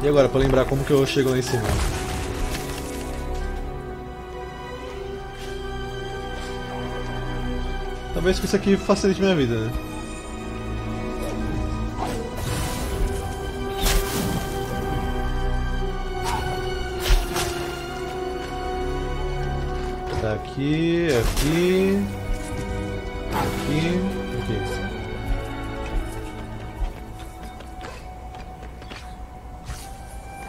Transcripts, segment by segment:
E agora, pra lembrar como que eu chego lá em cima? Talvez isso aqui facilite minha vida, né? Tá aqui, aqui, aqui, aqui.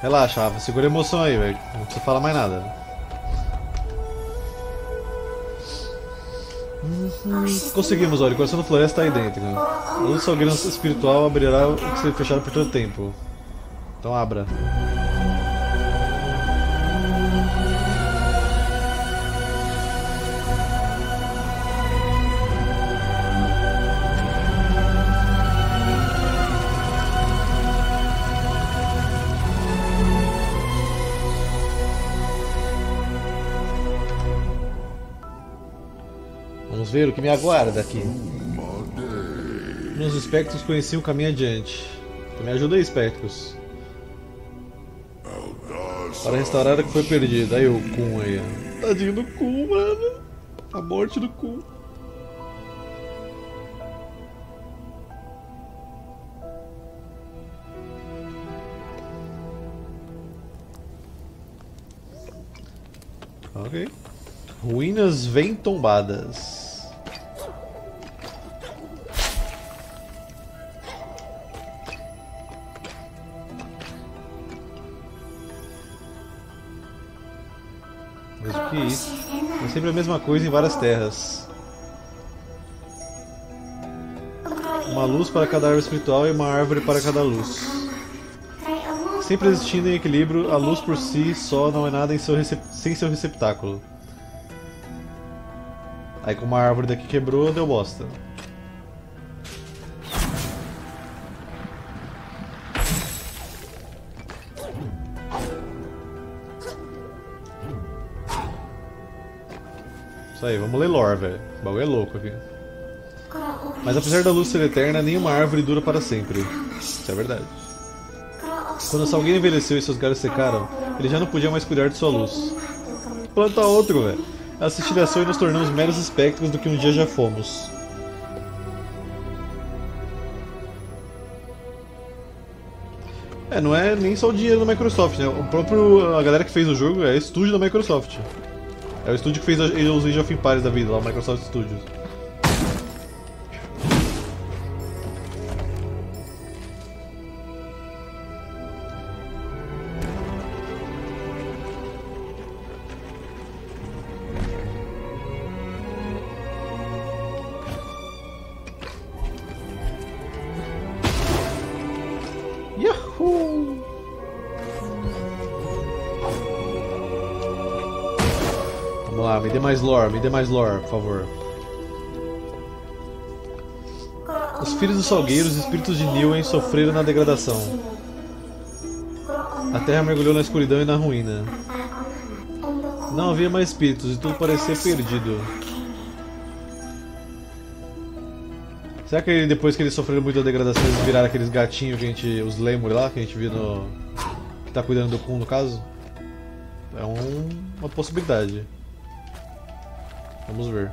Relaxa, Rafa, segura a emoção aí, velho. Não precisa falar mais nada. Conseguimos, olha, o coração da floresta está aí dentro. A luz salgueira espiritual abrirá o que se fechado por todo o tempo. Então abra. Vamos ver o que me aguarda aqui. Meus espectros conheciam o caminho adiante. Então me ajuda aí, espectros. Para restaurar o que foi perdido. Aí o Kun aí, ó. Tadinho do Kun, mano. A morte do Kun. Ok. Ruínas vem tombadas. É sempre a mesma coisa em várias terras. Uma luz para cada árvore espiritual e uma árvore para cada luz. Sempre existindo em equilíbrio, a luz por si só não é nada seu sem seu receptáculo. Aí como a árvore daqui quebrou, deu bosta. Isso aí, vamos ler lore, velho. O bagulho é louco aqui. Mas apesar da luz ser eterna, nenhuma árvore dura para sempre. Isso é verdade. Quando Salgueiro envelheceu e seus galhos secaram, ele já não podia mais cuidar de sua luz. Planta outro, velho. Essa estilhação e nos tornamos meros espectros do que um dia já fomos. É, não é nem só o dinheiro da Microsoft, né? O próprio. a galera que fez o jogo é estúdio da Microsoft. É o estúdio que fez os Age of Empires da vida, lá o Microsoft Studios. Mais lore, me dê mais lore, por favor. Os filhos dos Salgueiros, espíritos de Niwen, sofreram na degradação. A terra mergulhou na escuridão e na ruína. Não havia mais espíritos e tudo parecia perdido. Será que depois que eles sofreram muita degradação eles viraram aqueles gatinhos que a gente. os lemur lá que a gente viu no. que tá cuidando do Kun no caso? É um, uma possibilidade. Vamos ver.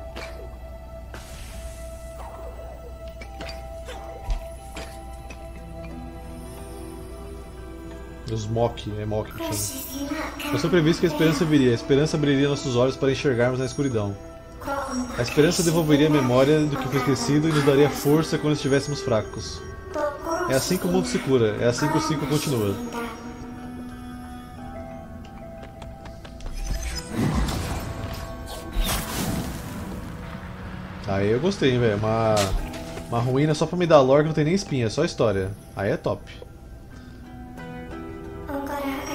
Os Mock, é chama. Eu sempre previsto que a esperança viria. A esperança abriria nossos olhos para enxergarmos na escuridão. A esperança devolveria a memória do que foi esquecido e nos daria força quando estivéssemos fracos. É assim que o mundo se cura, é assim que o ciclo continua. Aí eu gostei, velho. Uma, uma ruína só pra me dar lore que não tem nem espinha, é só história. Aí é top.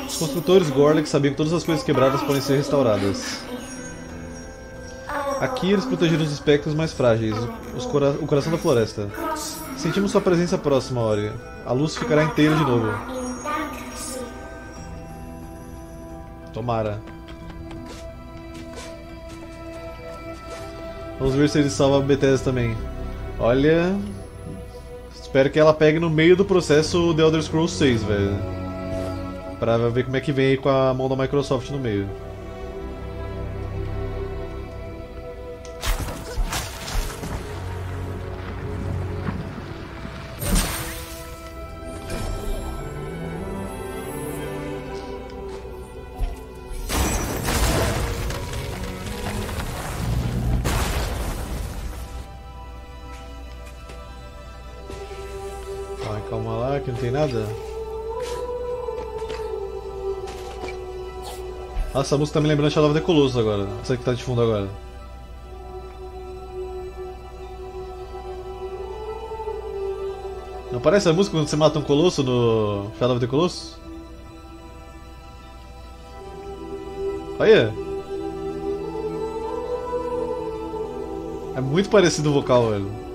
Os construtores Gorlek sabiam que todas as coisas quebradas podem ser restauradas. Aqui eles protegeram os espectros mais frágeis, cora o coração da floresta. Sentimos sua presença próxima, Ori. A luz ficará inteira de novo. Tomara. Vamos ver se ele salva a Bethesda também. Olha... Espero que ela pegue no meio do processo The Elder Scrolls 6, velho. Pra ver como é que vem aí com a mão da Microsoft no meio. Não tem nada. Nossa, essa música tá me lembrando de Shadow of the Colossus agora. Essa que tá de fundo agora. Não parece a música quando você mata um colosso no Shadow of the Colossus? Olha! É muito parecido o vocal, velho.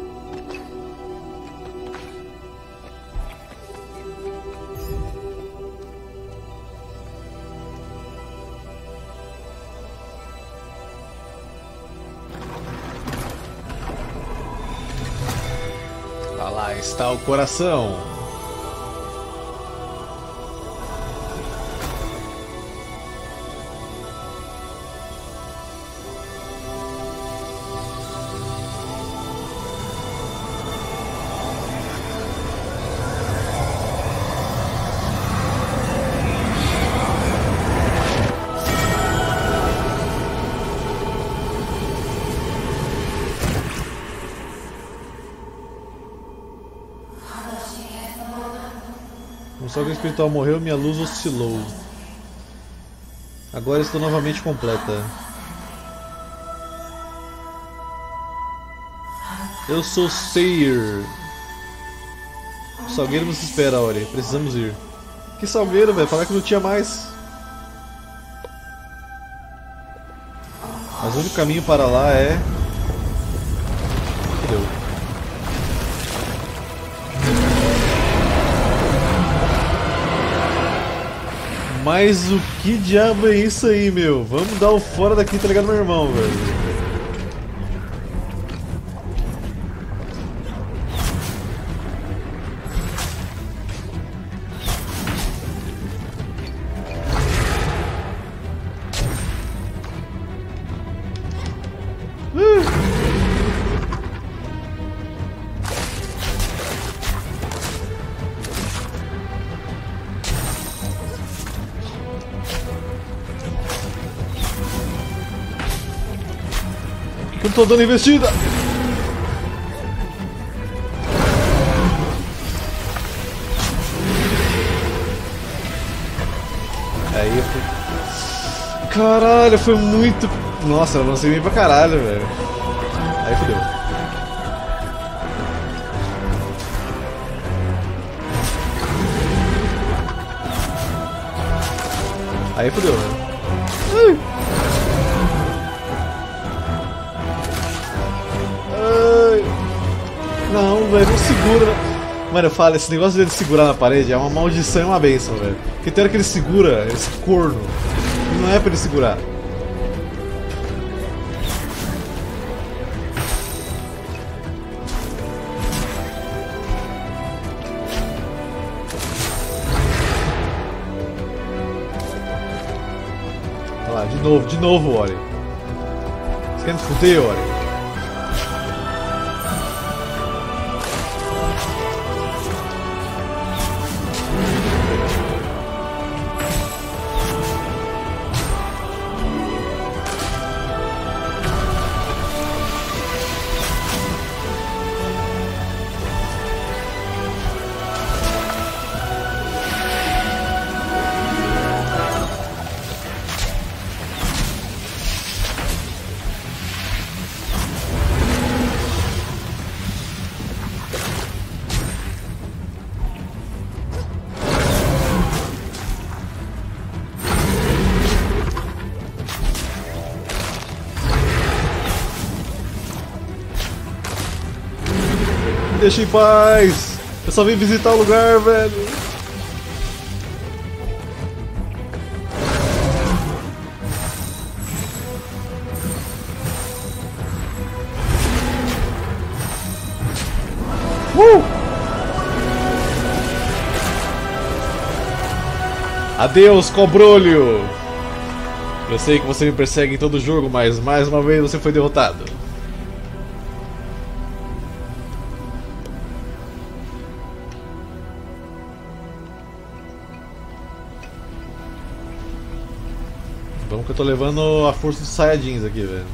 Coração. Sogra espiritual morreu, minha luz oscilou. Agora estou novamente completa. Eu sou Seir. O salgueiro nos espera, Ori. Precisamos ir. Que salgueiro, velho? Falar que não tinha mais. Mas o único caminho para lá é. Mas o que diabo é isso aí, meu? Vamos dar o fora daqui, tá ligado, meu irmão, velho? Não tô dando investida? Aí foi. Caralho, foi muito. Nossa, eu lancei bem pra caralho, velho. Aí fodeu. Aí fodeu, velho. Velho, não segura. Mano, eu falo, esse negócio dele segurar na parede é uma maldição e uma benção, velho. Porque tem hora que ele segura, esse corno, não é pra ele segurar. Olha lá, de novo, de novo, Ori. Você quer fuder, Ori? Deixa em paz! Eu só vim visitar o lugar, velho! Uh! Adeus, cobrolho! Eu sei que você me persegue em todo jogo, mas mais uma vez você foi derrotado. Tô levando a força dos Saiyajins aqui, velho.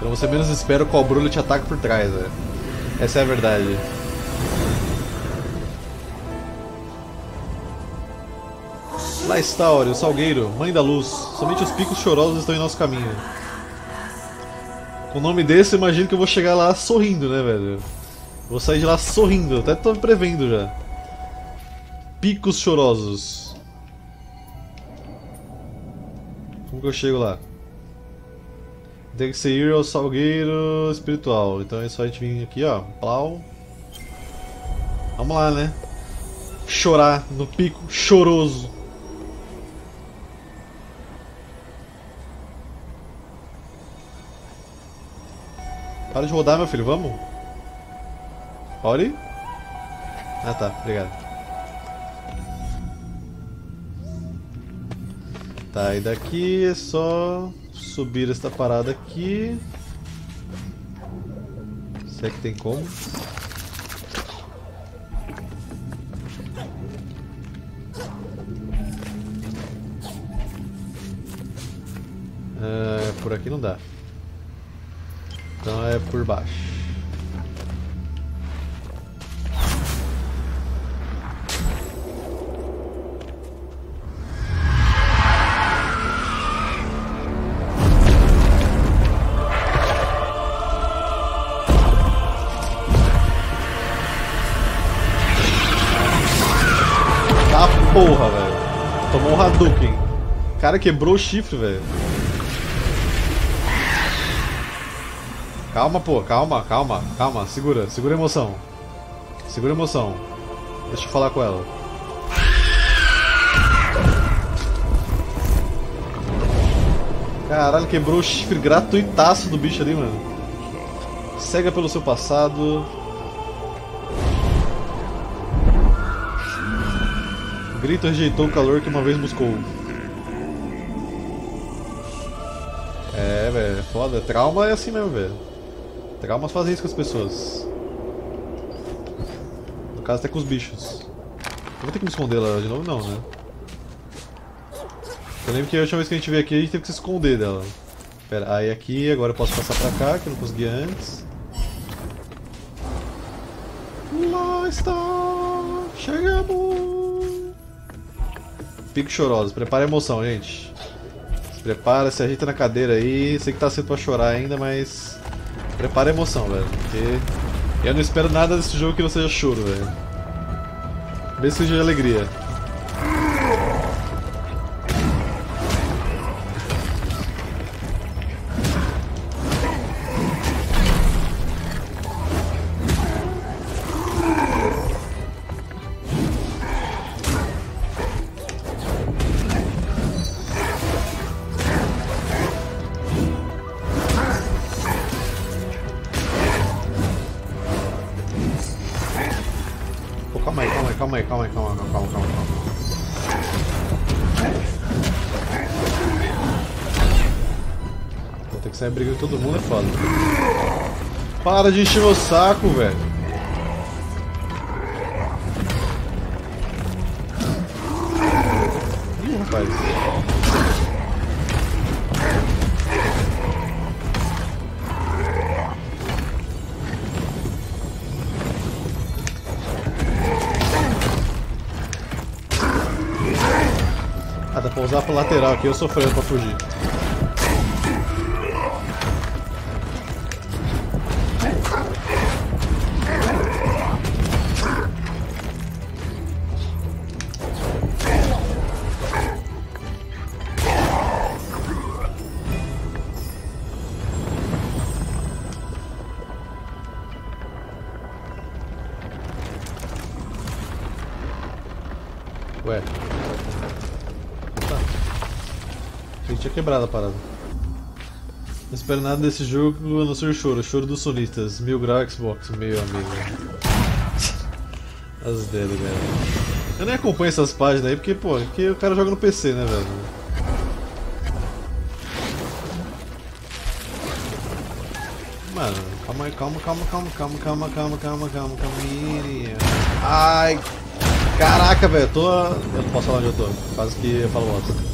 Quando você menos espera, o cobrulho te ataca por trás, velho. Essa é a verdade. Lá está, Ori, o Salgueiro, Mãe da Luz. Somente os picos chorosos estão em nosso caminho. O nome desse, eu imagino que eu vou chegar lá sorrindo, né, velho? Vou sair de lá sorrindo, até tô prevendo já. Picos chorosos. Como que eu chego lá? Tem que ser ir ao Salgueiro Espiritual. Então é só a gente vir aqui, ó. Plau. Vamos lá, né? Chorar no pico choroso. Para de rodar, meu filho, vamos? Ori? Ah tá, obrigado. Tá, e daqui é só subir esta parada aqui. Se é que tem como. É, por aqui não dá. Então é por baixo. Tá porra, velho. Tomou um Hadouken. O cara quebrou o chifre, velho. Calma, pô, calma, calma, calma. Segura, segura a emoção. Segura a emoção. Deixa eu falar com ela. Caralho, quebrou o chifre gratuitaço do bicho ali, mano. Cega pelo seu passado. Grito rejeitou o calor que uma vez buscou. É, velho, é foda. Trauma é assim mesmo, velho. Traumas fazem isso com as pessoas. No caso, até com os bichos. Eu vou ter que me esconder lá de novo? Não, né? Eu lembro que a última vez que a gente veio aqui, a gente teve que se esconder dela. Pera, aí aqui, agora eu posso passar pra cá, que eu não consegui antes. Lá está! Chegamos! Pico choroso, prepara a emoção, gente. Se prepara, se ajeita na cadeira aí. Sei que tá cedo pra chorar ainda, mas. Prepara a emoção, velho. Porque eu não espero nada desse jogo que não seja choro, velho. Mesmo que seja alegria. Para de encher meu saco, velho. Ih, rapaz. Ah, dá pra usar pra lateral aqui, eu sofrendo pra fugir. Achei que tinha quebrado a parada. Não espero nada desse jogo a não ser choro, choro dos sonistas. Mil grau Xbox, meu amigo. As ideias, velho. Eu nem acompanho essas páginas aí porque, pô, porque o cara joga no PC, né, velho? Mano, calma aí, calma, calma, calma, calma, calma, calma, calma, calma, calma, Ai, caraca, velho, tô. Eu não posso falar onde eu tô, quase que eu falo bosta.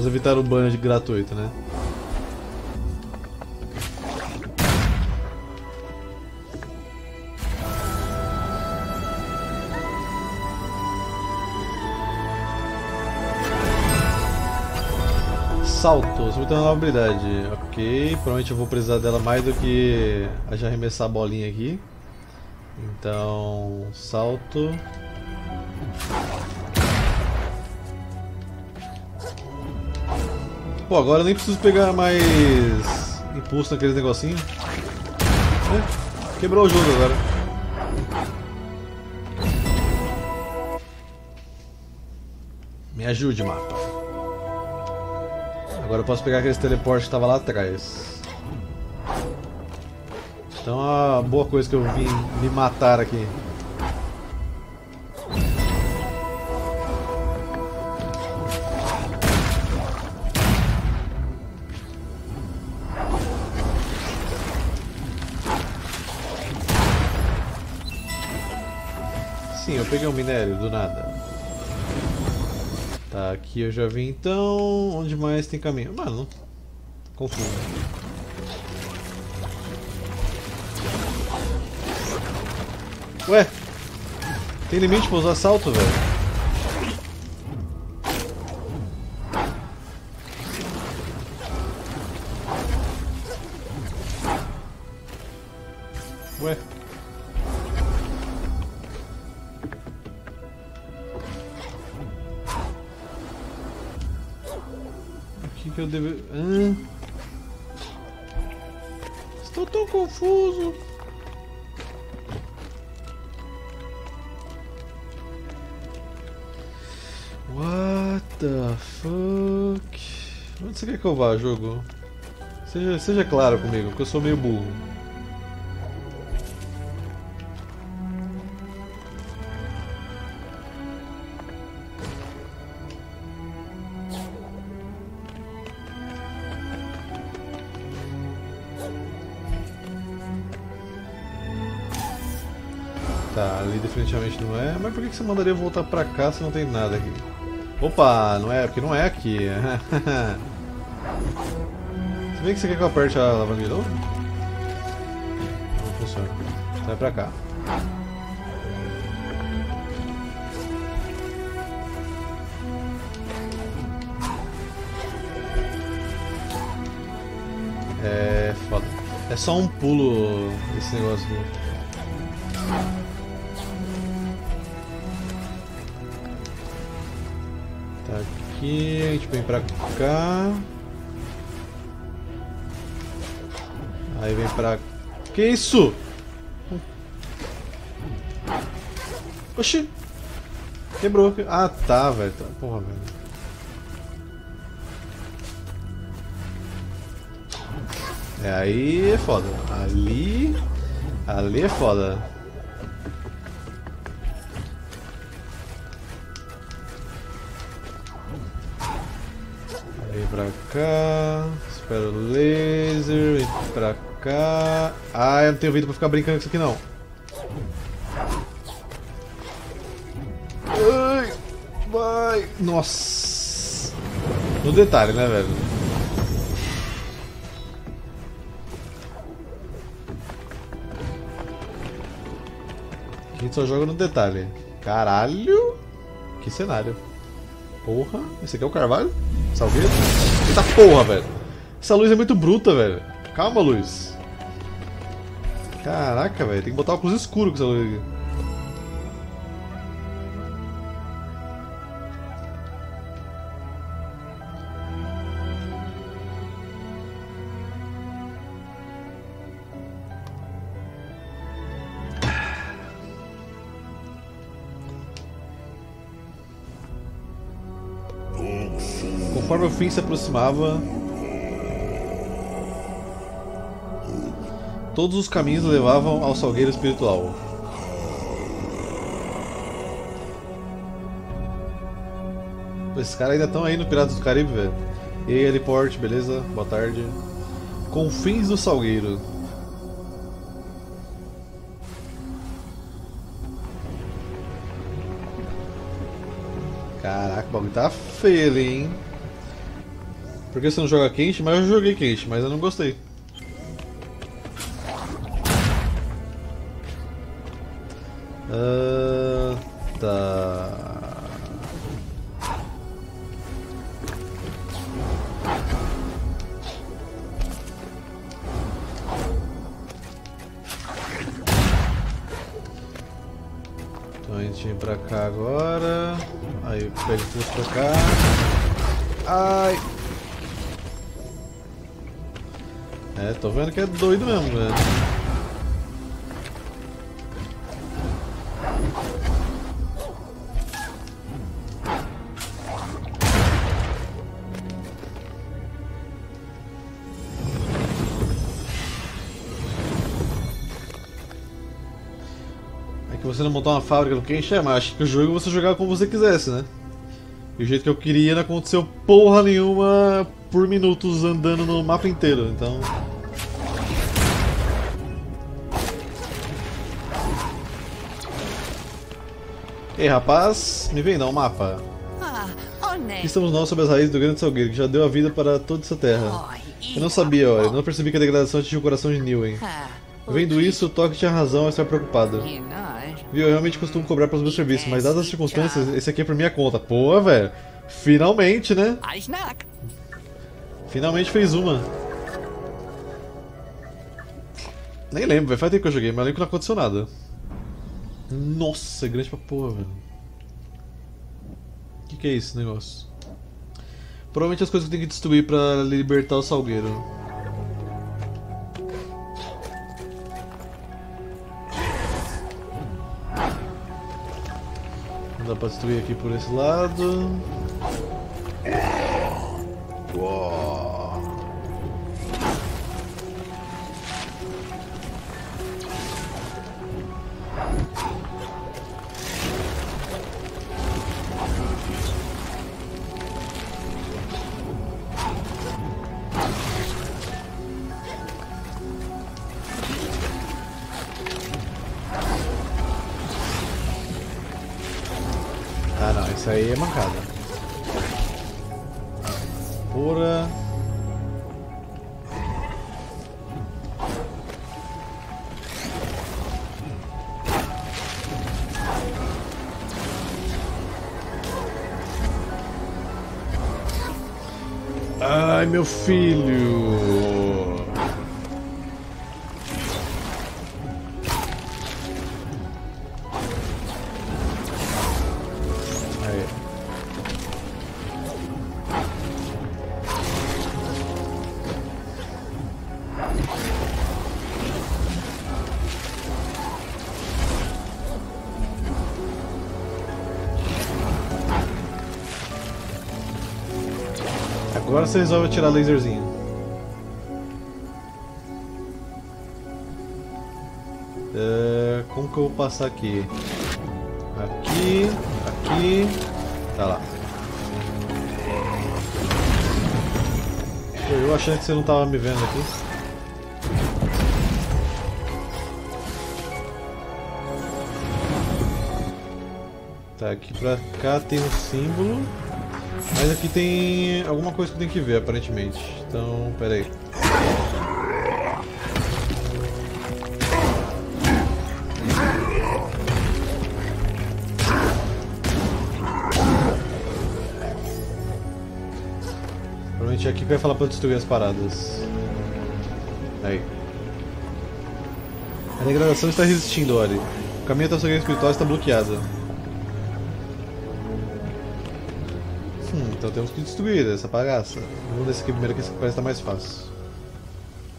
Vamos evitar o banho de gratuito, né? Salto, subir uma nova habilidade. Ok, provavelmente eu vou precisar dela mais do que a já arremessar a bolinha aqui. Então, salto. Pô, agora eu nem preciso pegar mais impulso naqueles negocinhos. É, quebrou o jogo agora. Me ajude, mapa. Agora eu posso pegar aquele teleporte que estava lá atrás. Então é uma boa coisa que eu vim me matar aqui. Peguei um minério do nada. Tá, aqui eu já vi então. Onde mais tem caminho? Mano, confuso. Ué, tem limite pra usar salto, velho? Você quer que eu vá, jogo? Seja, seja claro comigo, porque eu sou meio burro. Tá, ali definitivamente não é. Mas por que você mandaria voltar pra cá se não tem nada aqui? Opa, não é, porque não é aqui. Se bem que você quer que eu aperte a alavanca de novo? Não funciona. Sai pra cá. É foda. É só um pulo esse negócio aqui. aqui, a gente vem pra cá. Aí vem pra... Que isso? Oxi! Quebrou. Ah, tá, velho. Tá, porra, velho. É, aí é foda. Ali... Ali é foda. pra cá. Espera o laser. Vem pra cá. Ah, eu não tenho vida pra ficar brincando com isso aqui não. Ai, vai. Nossa. No detalhe, né, velho? A gente só joga no detalhe. Caralho! Que cenário. Porra, esse aqui é o Carvalho? Salgueiro? Eita porra, velho. Essa luz é muito bruta, velho. Calma, luz. Caraca, velho. Tem que botar óculos escuros com essa luz aqui. Conforme o fim se aproximava, todos os caminhos levavam ao salgueiro espiritual. Esses caras ainda estão aí no Piratas do Caribe, velho. E aí, Heliporte, beleza? Boa tarde. Confins do Salgueiro. Caraca, o bagulho tá feio hein? Por que você não joga quente? Mas eu joguei quente, mas eu não gostei. O pra cá. Ai! É, tô vendo que é doido mesmo, velho. você não montar uma fábrica no Kenshin, é, mas acho que o jogo você jogava como você quisesse, né? E o jeito que eu queria não aconteceu porra nenhuma por minutos andando no mapa inteiro, então... Ei rapaz, me vem dar um mapa. Ah, estamos nós sob as raízes do grande salgueiro, que já deu a vida para toda essa terra. Eu não sabia, olha, não percebi que a degradação atingiu o coração de Niwen. Ah, Vendo isso, o Toque tinha razão a estar preocupado. Viu, eu realmente costumo cobrar pelos meus serviços, mas dadas as circunstâncias, esse aqui é por minha conta. Pô, velho. Finalmente, né? Finalmente fez uma. Nem lembro, velho. Faz tempo que eu joguei, mas lembro que não aconteceu nada. Nossa, é grande pra porra, velho. O que, que é esse negócio? Provavelmente as coisas que eu tenho que destruir pra libertar o salgueiro. Dá pra destruir aqui por esse lado. Uou. Aí é mancada. Pura. Ai, meu filho. Agora você resolve atirar laserzinho. É, como que eu vou passar aqui? Aqui, aqui, tá lá. Eu achando que você não tava me vendo aqui. Tá, aqui pra cá tem um símbolo. Mas aqui tem alguma coisa que tenho que ver, aparentemente. Então, pera aí. Provavelmente é aqui que vai falar pra destruir as paradas. Aí. A degradação está resistindo, olha. O caminho o segredo espiritual está bloqueado. Então temos que destruir essa bagaça. Vamos nesse aqui primeiro que esse parece estar mais fácil.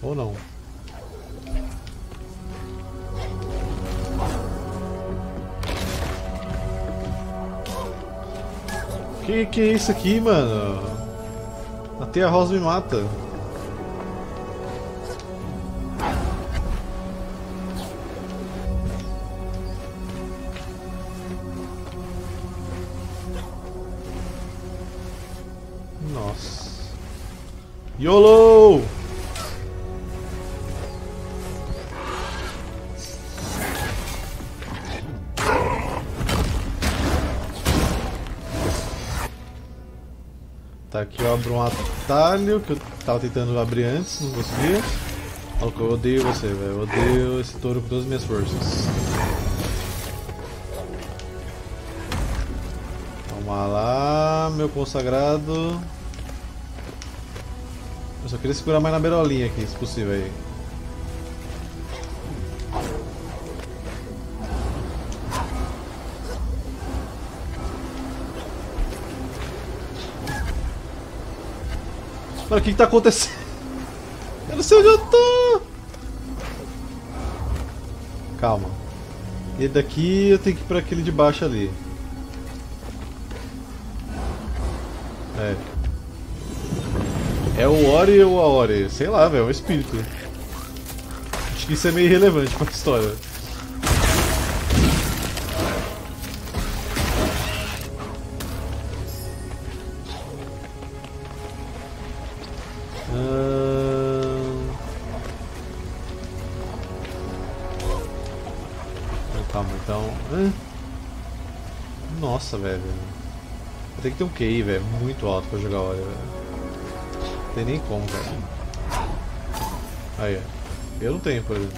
Ou não. Que que é isso aqui, mano? Até a Rosa me mata. YOLO! Tá, aqui eu abro um atalho que eu tava tentando abrir antes, não conseguia. Eu odeio você, velho. Eu odeio esse touro com todas as minhas forças. Vamos lá, meu consagrado. Só queria segurar mais na beirolinha aqui, se possível aí. Mano, o que, que tá acontecendo? Eu não sei onde eu tô! Calma. E daqui eu tenho que ir pra aquele de baixo ali. É. É o Ori ou a Ori? Sei lá, velho, é um espírito. Acho que isso é meio irrelevante pra história. Nossa, velho. Tem que ter um QI, velho, muito alto pra jogar Ori, velho. Tem nem como, velho. Aí, ó. Eu não tenho, por exemplo.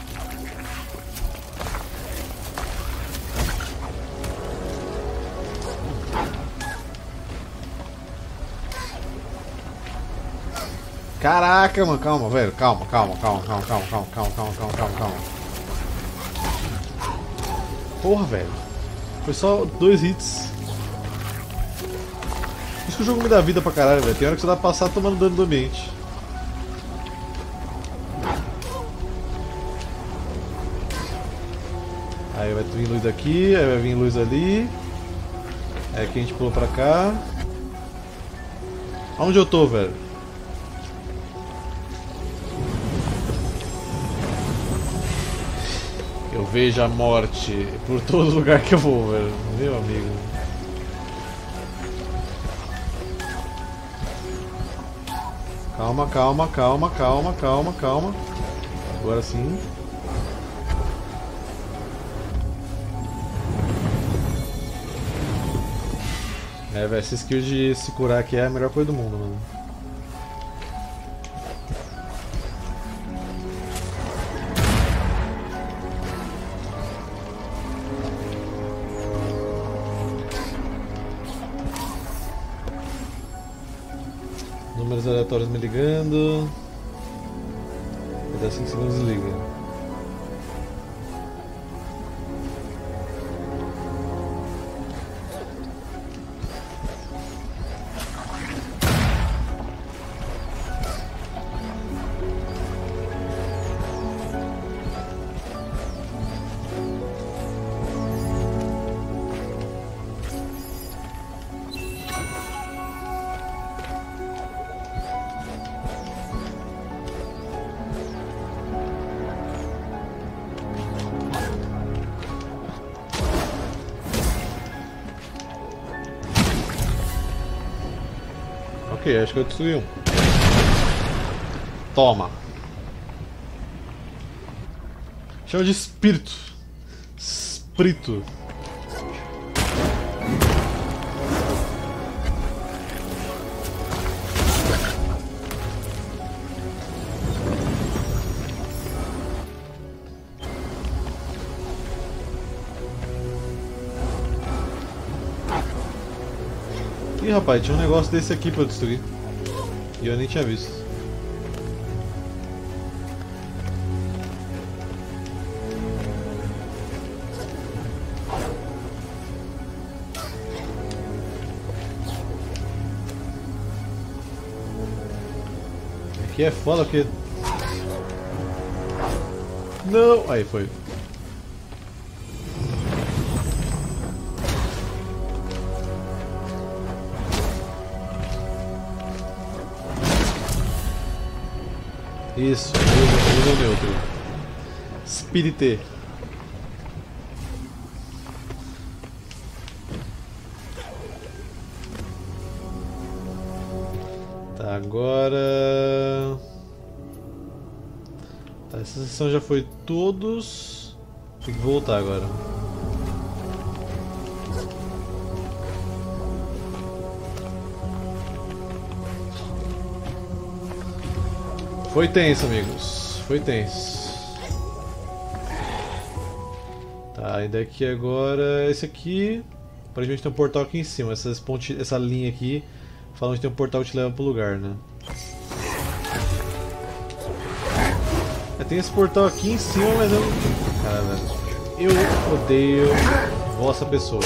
Caraca, mano, calma, velho. Calma, calma, calma, calma, calma, calma, calma, calma, calma, calma, calma. Porra, velho. Foi só dois hits isso que o jogo me dá vida pra caralho, velho. Tem hora que você dá pra passar tomando dano do ambiente. Aí vai vir luz aqui, aí vai vir luz ali. É aqui a gente pula pra cá. Onde eu tô, velho? Eu vejo a morte por todo lugar que eu vou, velho. Meu amigo. Calma, calma, calma, calma, calma, calma. Agora sim. É, velho, essa skill de se curar aqui é a melhor coisa do mundo, mano. Ok, acho que eu destruí um. Toma. Chama de espírito. Espírito. Rapaz, tinha um negócio desse aqui pra destruir. E eu nem tinha visto. Aqui é foda porque... Não! Aí, foi. Isso, usa, usa neutro. Spirite. Tá, agora... Tá, essa sessão já foi todos. Tem que voltar agora. Foi tenso, amigos. Foi tenso. Tá, e daqui agora esse aqui. Aparentemente tem um portal aqui em cima. Essas ponte, essa linha aqui falando que tem um portal que te leva pro lugar, né? É, tem esse portal aqui em cima, mas eu. Cara, velho. Eu odeio vossa pessoa.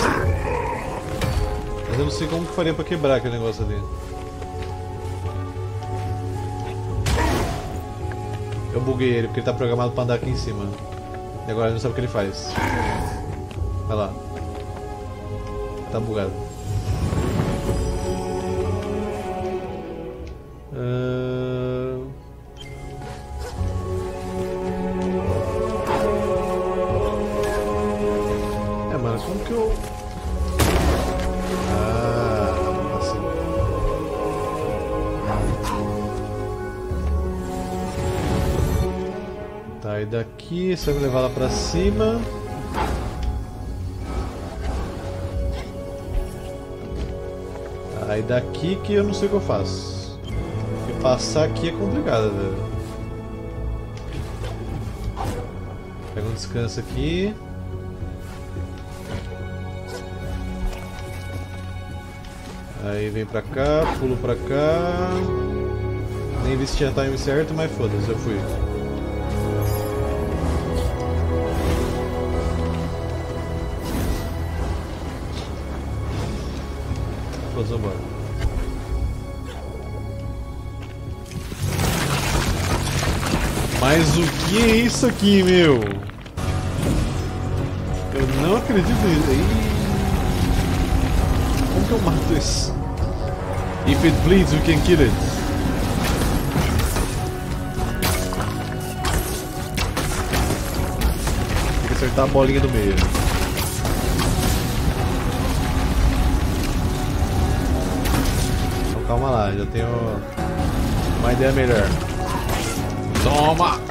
Mas eu não sei como que faria pra quebrar aquele negócio ali. Buguei ele porque ele tá programado pra andar aqui em cima. E agora ele não sabe o que ele faz. Vai lá. Tá bugado. E daqui vai levar ela pra cima. Aí daqui que eu não sei o que eu faço. Porque passar aqui é complicado, velho. Pega um descanso aqui. Aí vem pra cá, pulo pra cá. Nem vi se tinha time certo, mas foda-se, eu fui. Que é isso aqui, meu? Eu não acredito nisso. Como que eu mato isso? If it bleeds, we can kill it. Tem que acertar a bolinha do meio. Então calma lá, já tenho uma ideia melhor. Toma!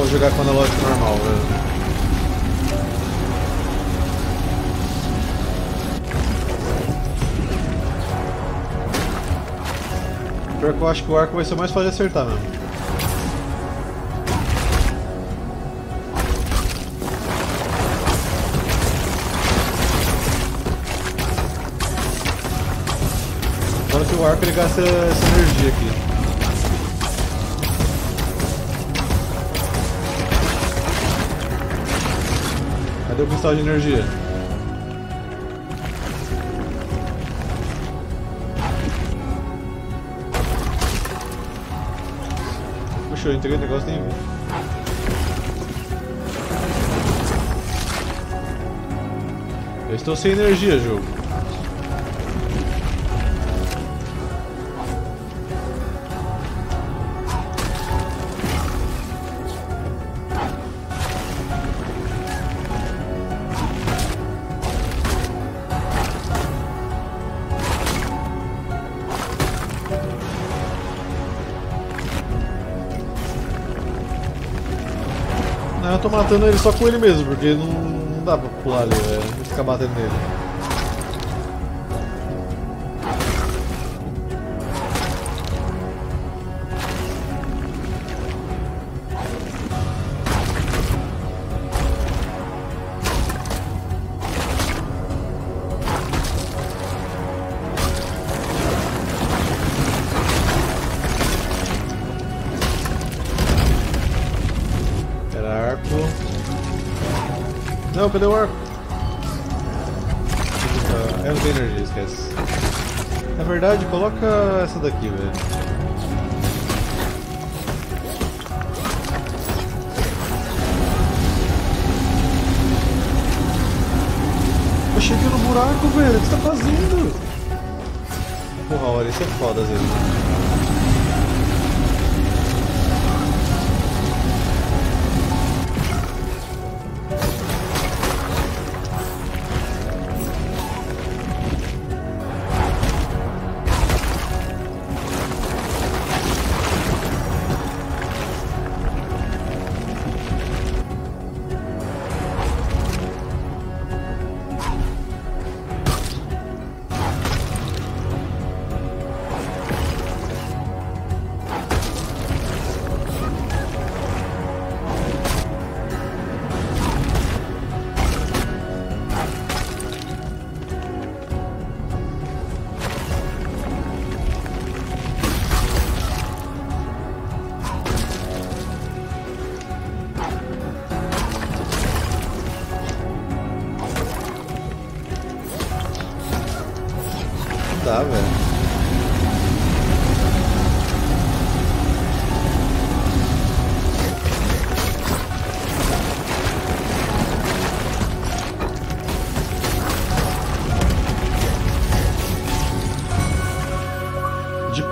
Bom jogar com analógico normal, velho? Pior que eu acho que o arco vai ser mais fácil de acertar mesmo. Agora que o arco ele gasta essa energia aqui. Cadê o cristal de energia? Puxa, eu entreguei o negócio nem vi. Eu estou sem energia, jogo. Eu tô matando ele só com ele mesmo, porque não, não dá pra pular ali, velho. Vou ficar batendo nele. Não, cadê o arco? Ah, Eu não tenho energia, esquece. Na verdade, coloca essa daqui, velho. Eu cheguei no buraco, velho. O que você tá fazendo? curral ali, isso é foda às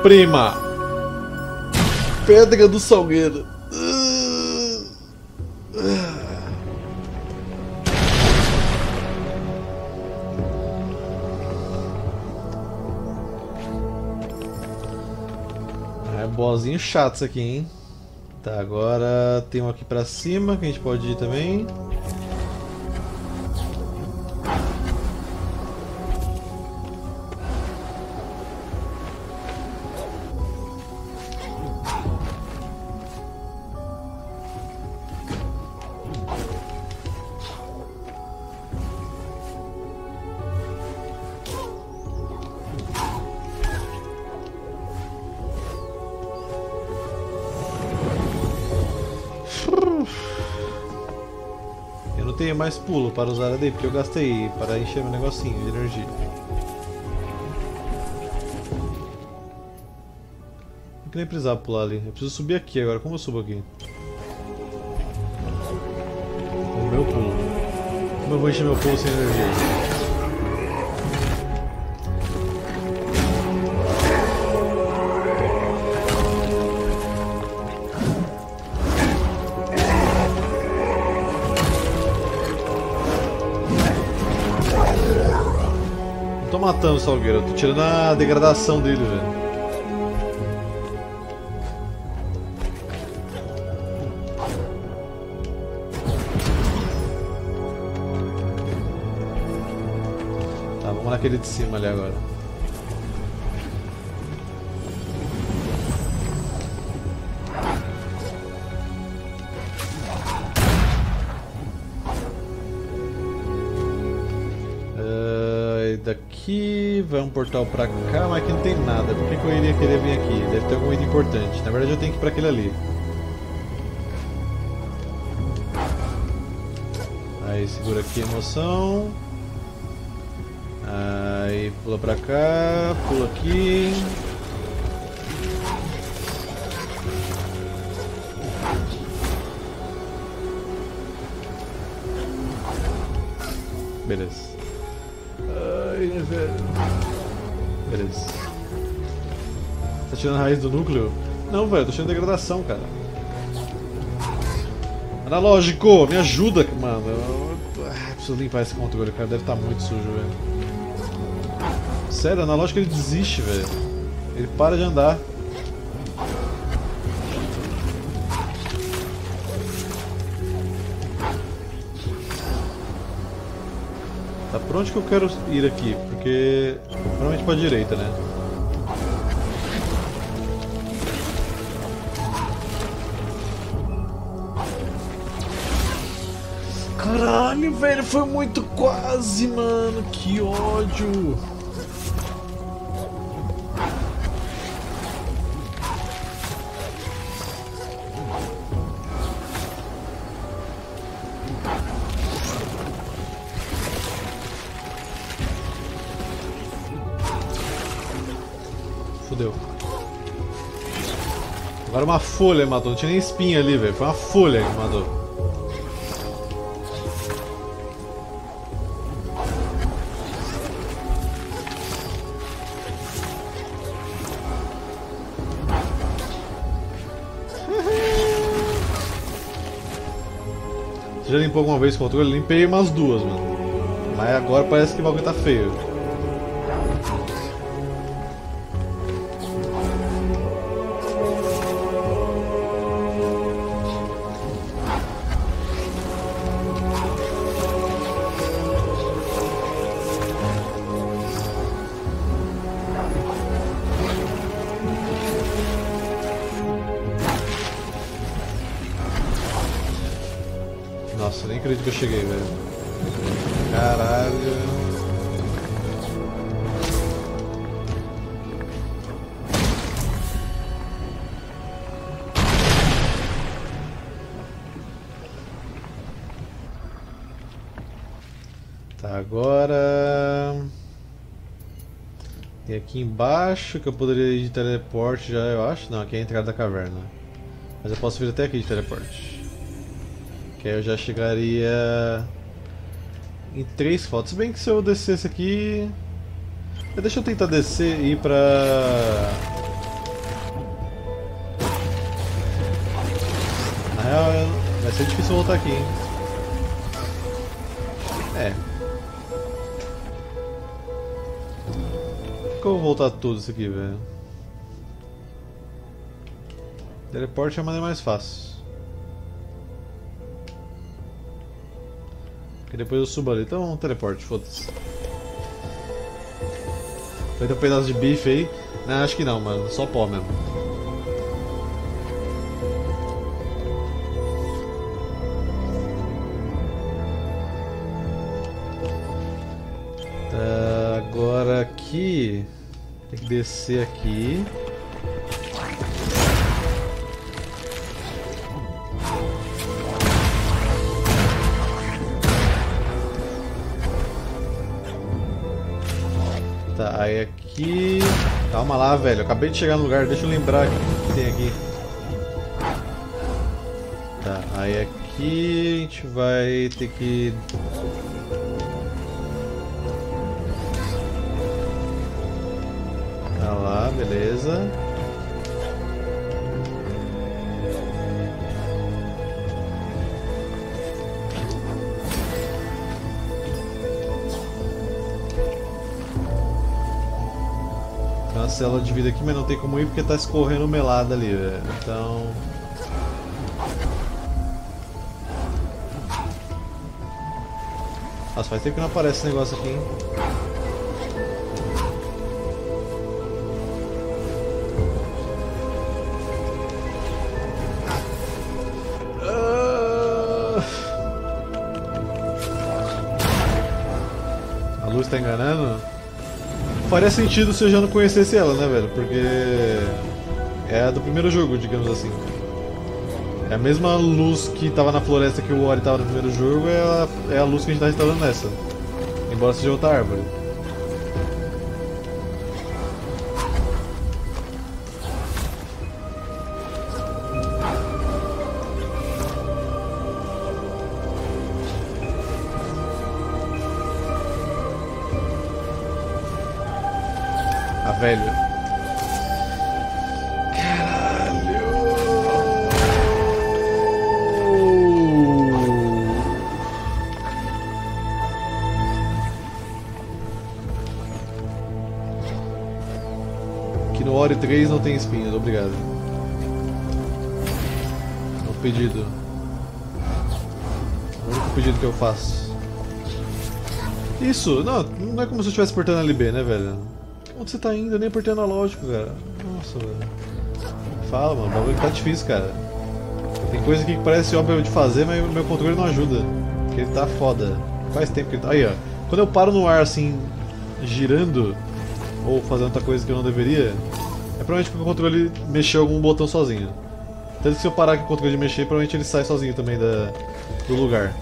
prima. Pedra do Salgueiro. É bozinho chato isso aqui, hein? Tá, agora tem um aqui pra cima que a gente pode ir também. Para usar ali, porque eu gastei para encher meu negocinho de energia. Não que nem precisava pular ali. Eu preciso subir aqui agora. Como eu subo aqui? O meu pulo. Como eu vou encher meu pulo sem energia? Salgueiro, eu tô tirando a degradação dele, velho. Tá, vamos naquele de cima ali agora. Daqui vai um portal pra cá, mas aqui não tem nada. Por que, que eu iria querer vir aqui? Deve ter algum item importante. Na verdade eu tenho que ir pra aquele ali. Aí segura aqui a emoção. Aí pula pra cá, pula aqui. Beleza. Tirando a raiz do núcleo? Não, velho, tô tirando degradação, cara. Analógico, me ajuda, mano. Eu- ah, preciso limpar esse controle, cara. Deve estar muito sujo, velho. Sério, analógico ele desiste, velho. Ele para de andar. Tá pra onde que eu quero ir aqui? Porque. Provavelmente pra direita, né? Caralho, velho, foi muito quase, mano. Que ódio. Fudeu. Agora uma folha matou, não tinha nem espinha ali, velho. Foi uma folha que matou. Alguma vez o controle? Limpei umas duas, mano. Mas agora parece que o bagulho tá feio. Embaixo que eu poderia ir de teleporte já, eu acho. Não, aqui é a entrada da caverna. Mas eu posso vir até aqui de teleporte. Que aí eu já chegaria em três fotos. Se bem que se eu descesse aqui. Deixa eu tentar descer e ir pra. Na real, vai ser difícil voltar aqui, hein? Eu vou voltar tudo isso aqui, velho? Teleporte é a maneira mais fácil. Porque depois eu subo ali. Então, teleporte, foda-se. Vai ter um pedaço de bife aí? Não, acho que não, mano. Só pó mesmo. Tá, agora aqui. Tem que descer aqui. Tá, aí aqui. Calma lá, velho. Acabei de chegar no lugar, deixa eu lembrar o que tem aqui. Tá, aí aqui a gente vai ter que. Célula de vida aqui, mas não tem como ir porque tá escorrendo melada ali, velho. Então. Nossa, faz tempo que não aparece esse negócio aqui, hein? Ah! A luz tá enganando? Faria sentido se eu já não conhecesse ela, né, velho? Porque é a do primeiro jogo, digamos assim. É a mesma luz que tava na floresta que o Ori tava no primeiro jogo, é a, é a luz que a gente tá instalando nessa. Embora seja outra árvore. Não, é como se eu estivesse portando LB, né, velho? Onde você tá indo? Eu nem apertei analógico, cara. Nossa, velho. Fala, mano. O bagulho tá difícil, cara. Tem coisa aqui que parece óbvio de fazer, mas o meu controle não ajuda. Porque ele tá foda. Faz tempo que ele tá. Aí, ó. Quando eu paro no ar assim, girando, ou fazendo outra coisa que eu não deveria, é provavelmente porque o controle mexeu algum botão sozinho. Tanto que se eu parar com o controle de mexer, provavelmente ele sai sozinho também da, do lugar.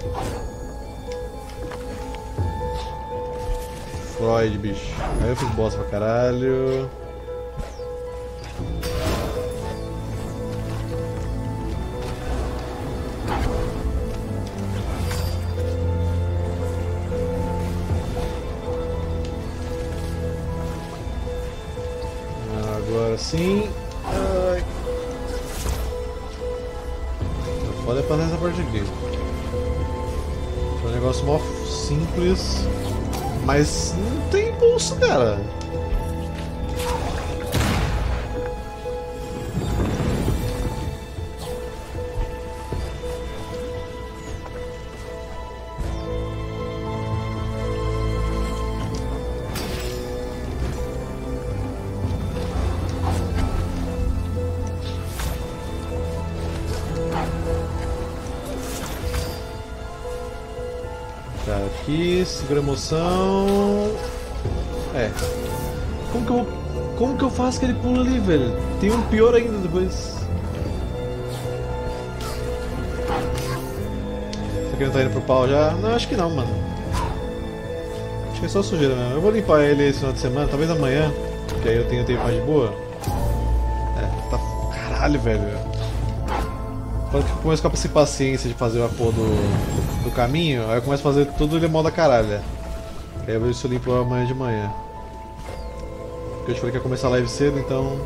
Freud, bicho. Aí eu fiz bosta pra caralho. Agora sim. Ai. É passar essa parte aqui. negócio mó simples, mas não tem impulso, cara. segura emoção. Como que ele pula ali, velho? Tem um pior ainda depois. Será que ele tá indo pro pau já? Não, acho que não, mano. Acho que é só sujeira mesmo. Eu vou limpar ele esse final de semana, talvez amanhã, que aí eu tenho tempo mais de boa. É, tá. Caralho, velho. Quando eu começo com paciência de fazer a porra do, do caminho, aí eu começo a fazer tudo modo da caralho. Aí eu vejo se eu limpo amanhã de manhã. Porque eu te falei que ia começar a live cedo, então.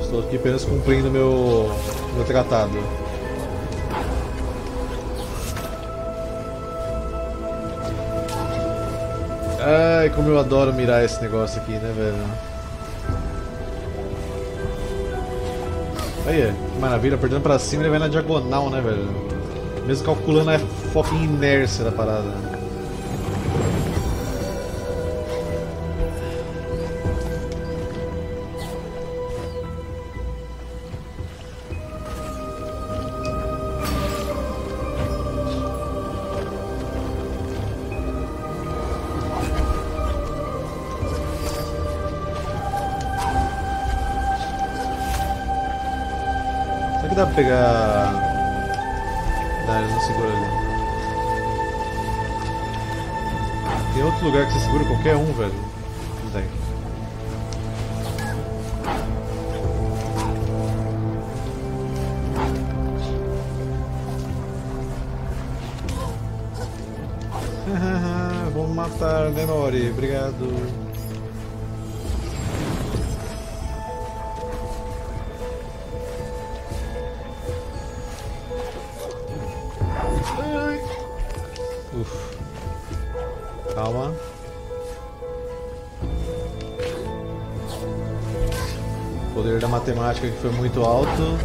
Estou aqui apenas cumprindo meu. meu tratado. Ai, como eu adoro mirar esse negócio aqui, né, velho? Aí, que maravilha, apertando pra cima ele vai na diagonal, né, velho? Mesmo calculando a fucking inércia da parada. Pegar. Não, ele não segura ali. Tem outro lugar que você segura qualquer um, velho. Não tem. Vamos matar, né, Mori? Obrigado. Matemática que foi muito alto.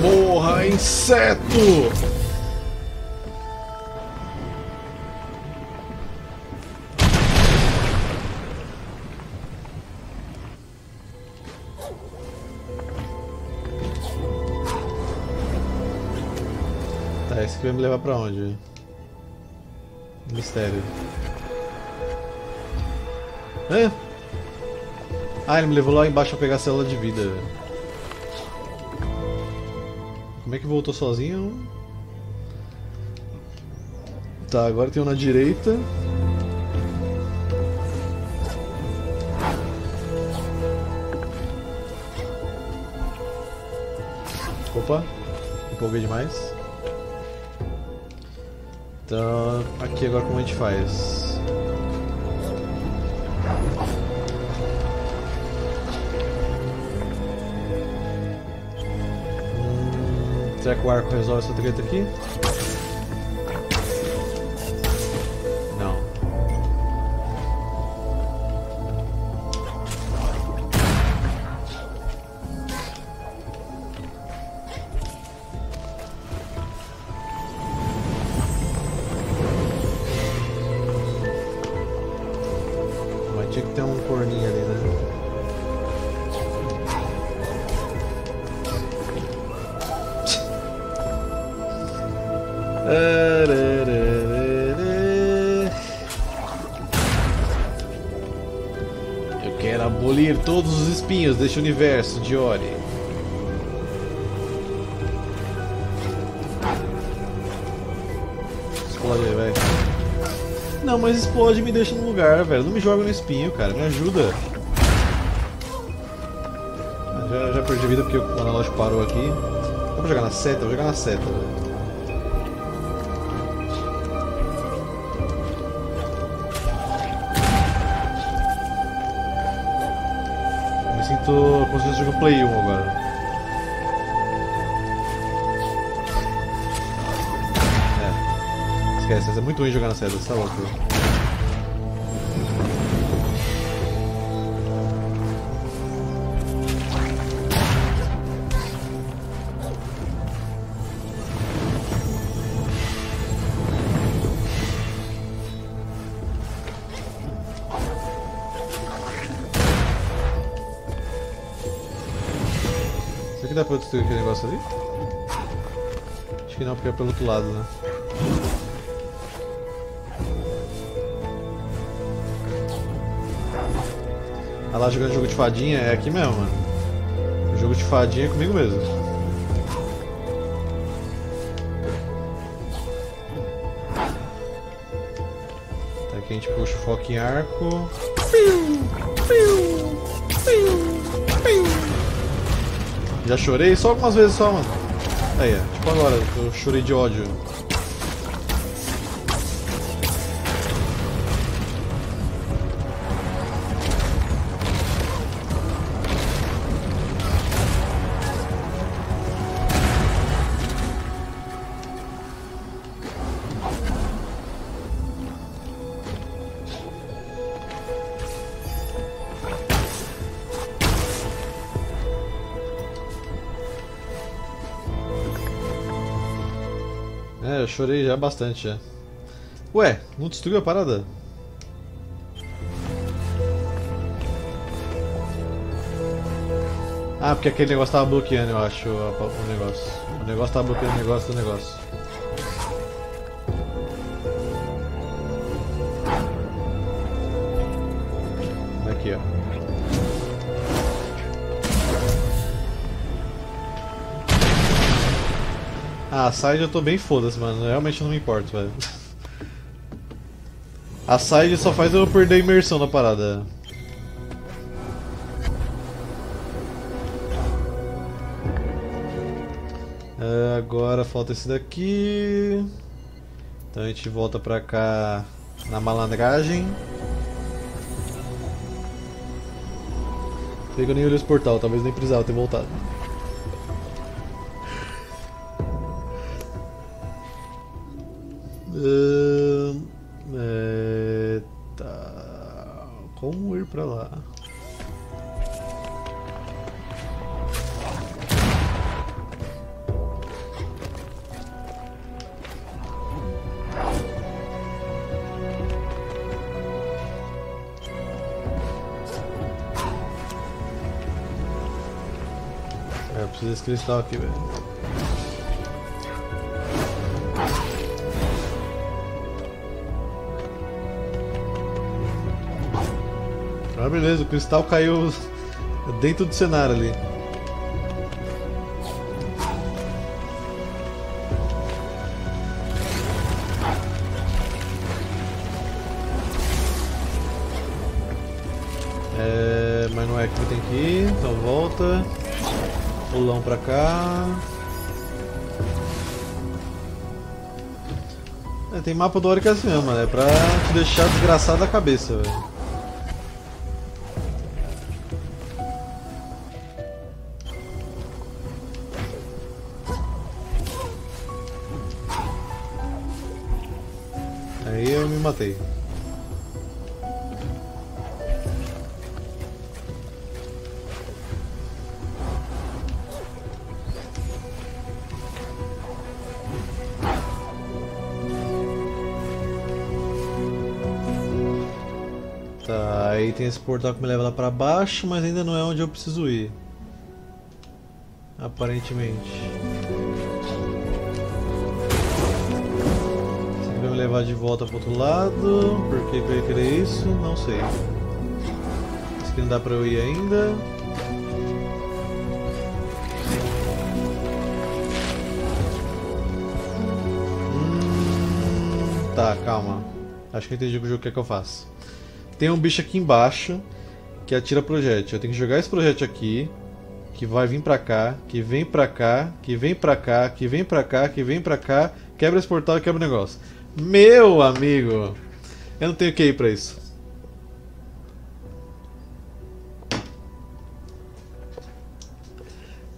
Morra, inseto! Vai me levar pra onde? Mistério. Hã? Ah, ele me levou lá embaixo pra pegar a célula de vida. Como é que voltou sozinho? Tá, agora tem um na direita. Opa, empolguei demais. Então, aqui agora como a gente faz? Hum, será que o arco resolve essa treta aqui? Espinhos deste universo de Ori. Explode aí, velho. Não, mas explode e me deixa no lugar, velho. Não me joga no espinho, cara. Me ajuda. Já, já perdi vida porque o analógico parou aqui. Vamos jogar na seta? Vou jogar na seta, velho. Se fosse jogo Play 1 agora. É. Esquece, é muito ruim jogar na seda, tá louco. Pra destruir aquele negócio ali? Acho que não, porque é pelo outro lado, né? Ah lá jogando jogo de fadinha, é aqui mesmo, mano. O jogo de fadinha é comigo mesmo. Tá aqui a gente puxa o foco em arco. Já chorei só algumas vezes só, mano. Aí, é. Tipo agora, eu chorei de ódio. Chorei já bastante já. Ué, não destruiu a parada? Ah, porque aquele negócio tava bloqueando, eu acho, o negócio. O negócio tava bloqueando o negócio do negócio. Aqui, ó. Ah, a side eu tô bem foda-se, mano. Realmente não me importo, velho. A side só faz eu perder a imersão na parada. É, agora falta esse daqui. Então a gente volta pra cá na malandragem. Pega nem olhei esse portal, talvez nem precisava ter voltado. Uh, é, tá. Como ir pra lá? É, preciso desse cristal aqui, velho. Beleza, o cristal caiu dentro do cenário ali. É, mas não é aqui que tem que ir, então volta. Pulão pra cá. É, tem mapa do Oric assim mesmo, é pra te deixar desgraçado da cabeça, velho. Portal que me leva lá pra baixo, mas ainda não é onde eu preciso ir. Aparentemente. levar de volta pro outro lado. Por que, que eu ia querer isso? Não sei. Isso aqui não dá pra eu ir ainda. Hum, tá, calma. Acho que eu entendi o jogo quer que eu faço. Tem um bicho aqui embaixo que atira projétil. Eu tenho que jogar esse projétil aqui, que vai vir pra cá, que vem pra cá, que vem pra cá, que vem pra cá, que vem pra cá, quebra esse portal e quebra o negócio. Meu amigo, eu não tenho que ir pra isso.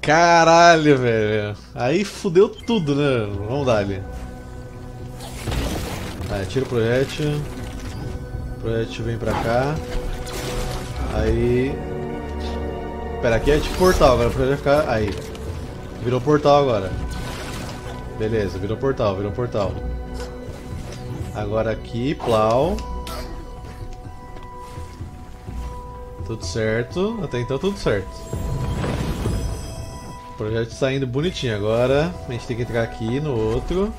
Caralho, velho. Aí fudeu tudo, né? Vamos dar ali. Aí, tira o projétil. O projétil vem pra cá. Aí. Pera, aqui é tipo portal, agora projétil ficar. Aí. Virou portal agora. Beleza, virou portal, virou portal. Agora aqui, plau. Tudo certo, até então tudo certo. O projeto está indo bonitinho. Agora a gente tem que entrar aqui no outro.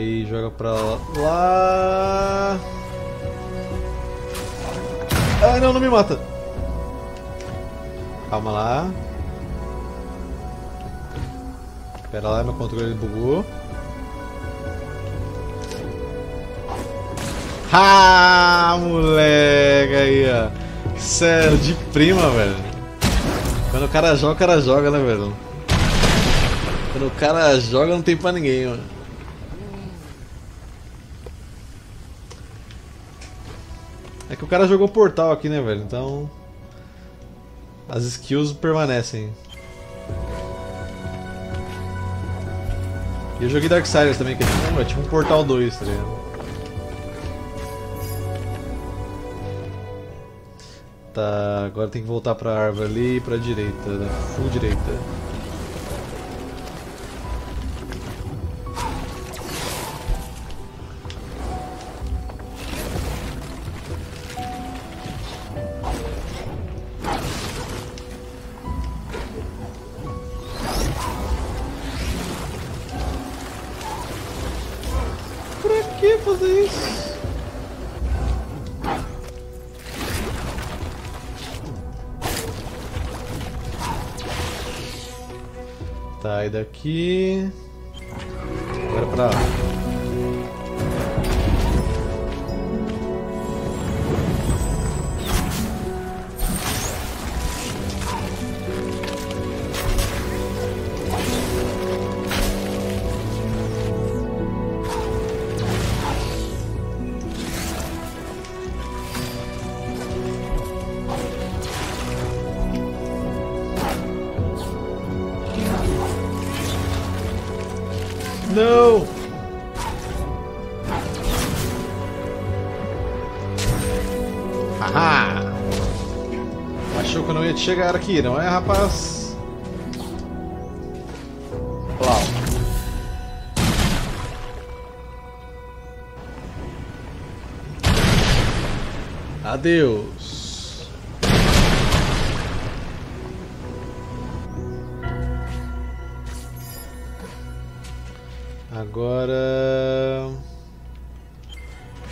Aí joga pra lá. Ai não, não me mata. Calma lá. Pera lá, meu controle bugou. Ah, moleque aí, ó. Sério, de prima, velho. Quando o cara joga, o cara joga, né, velho? Quando o cara joga, não tem pra ninguém, mano. É que o cara jogou portal aqui, né, velho? Então. As skills permanecem. E eu joguei Darksiders também, que é tipo, um Portal 2, tá ligado? Tá, agora tem que voltar pra árvore ali e pra direita, né? full direita. Sai daqui. Agora pra lá. Chegar aqui, não é, rapaz? Plau. Adeus. Agora...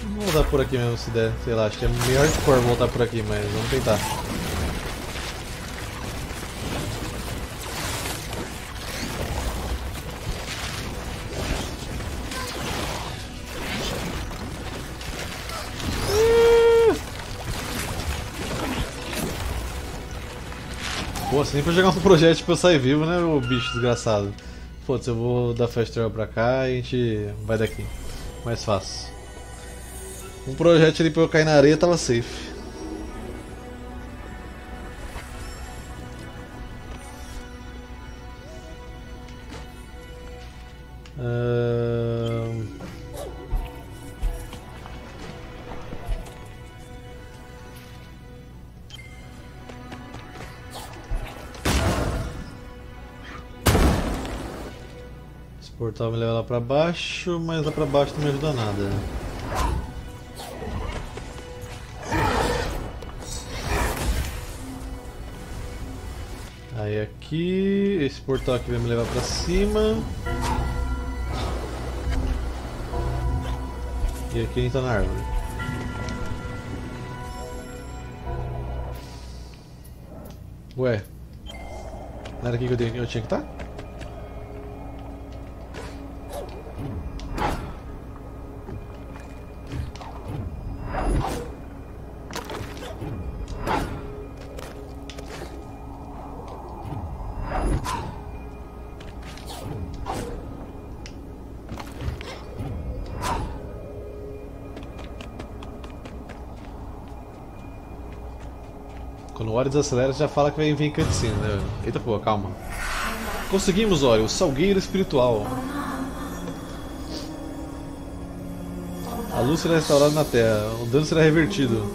Vamos voltar por aqui mesmo se der, sei lá, acho que é melhor que for voltar por aqui, mas vamos tentar. Nem pra jogar um projeto pra eu sair vivo, né, o bicho desgraçado. Foda-se, eu vou dar fast travel pra cá e a gente vai daqui. Mais fácil. Um projeto ali pra eu cair na areia tava safe. Portal me leva lá pra baixo, mas lá pra baixo não me ajuda nada. Aí aqui, esse portal aqui vai me levar pra cima. E aqui a gente tá na árvore. Ué, não era aqui que eu, eu tinha que estar? Quando o Ori desacelera, já fala que vem, vem cutscene, né? Eita pô, calma. Conseguimos, Ori, o salgueiro espiritual. A luz será restaurada na Terra, o dano será revertido.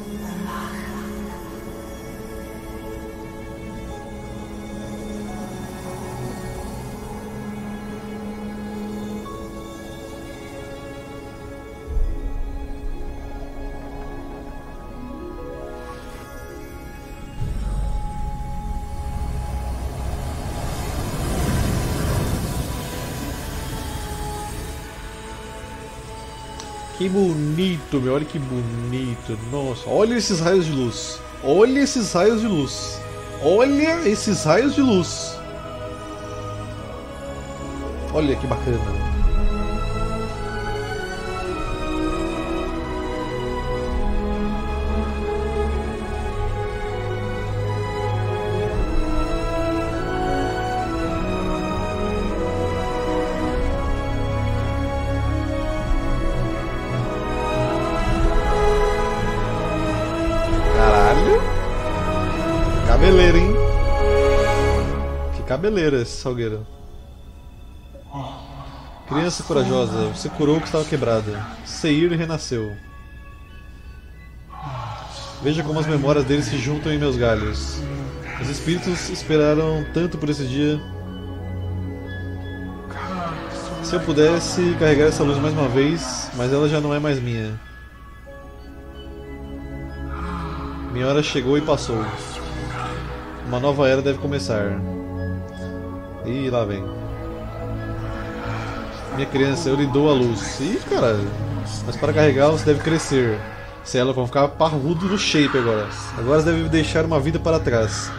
Que bonito, meu. Olha que bonito. Nossa, olha esses raios de luz. Olha esses raios de luz. Olha esses raios de luz. Olha que bacana. Cabeleira esse salgueiro. Criança corajosa, você curou o que estava quebrado. Seir renasceu. Veja como as memórias dele se juntam em meus galhos. Os espíritos esperaram tanto por esse dia. Se eu pudesse carregar essa luz mais uma vez, mas ela já não é mais minha. Minha hora chegou e passou. Uma nova era deve começar. E lá vem. Minha criança, eu lhe dou a luz. Ih, cara, mas para carregar você deve crescer. Se ela vai ficar parrudo no shape agora. Agora você deve deixar uma vida para trás.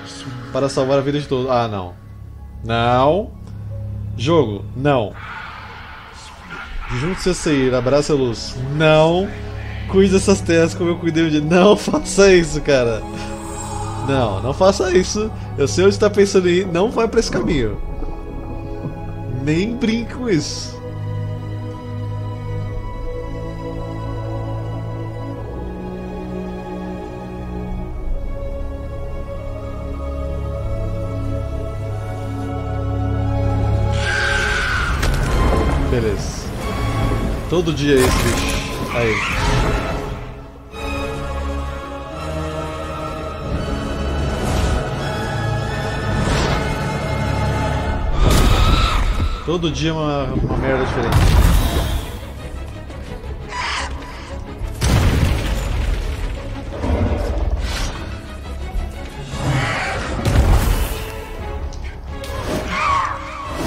Para salvar a vida de todos. Ah, não. Não. Jogo, não. Junte-se a sair, abraça a luz. Não. Cuide dessas terras como eu cuidei dia. Não faça isso, cara. Não, não faça isso. Eu sei onde está pensando em ir. Não vai para esse caminho. Nem brinque com isso. Beleza. Todo dia é esse bicho. Aí. Todo dia uma, uma merda diferente.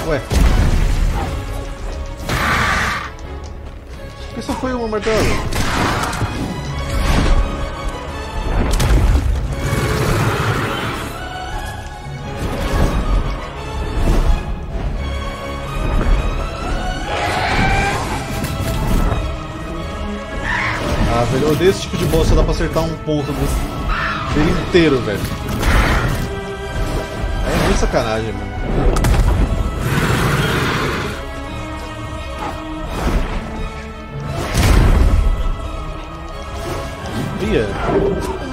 Ué. Só foi uma martelo? Um ponto dele inteiro, velho. É muito sacanagem, mano. Ia, eu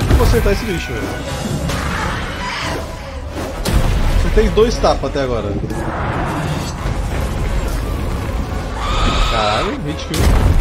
não vou acertar esse bicho, velho. Acertei dois tapas até agora. Caralho, hit kill.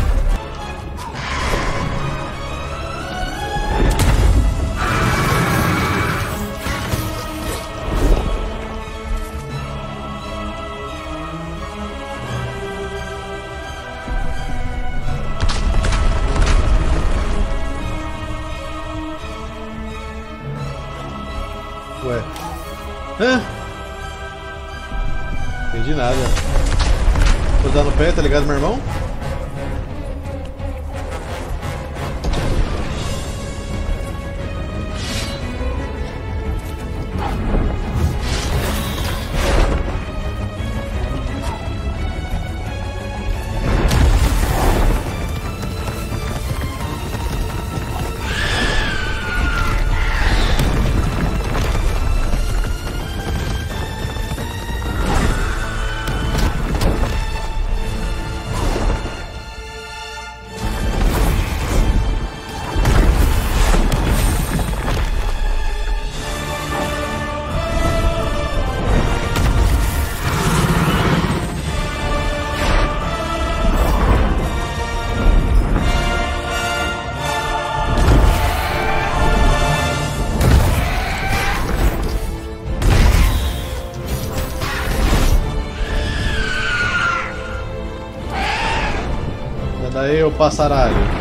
Dar no passaralho.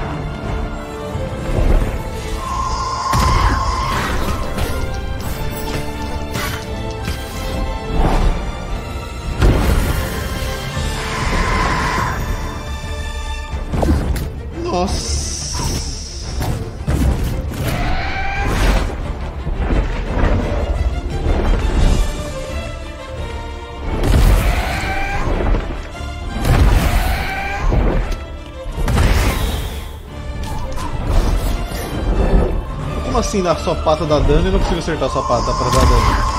Assim na sua pata dá dano e não consigo acertar sua pata para dar dano.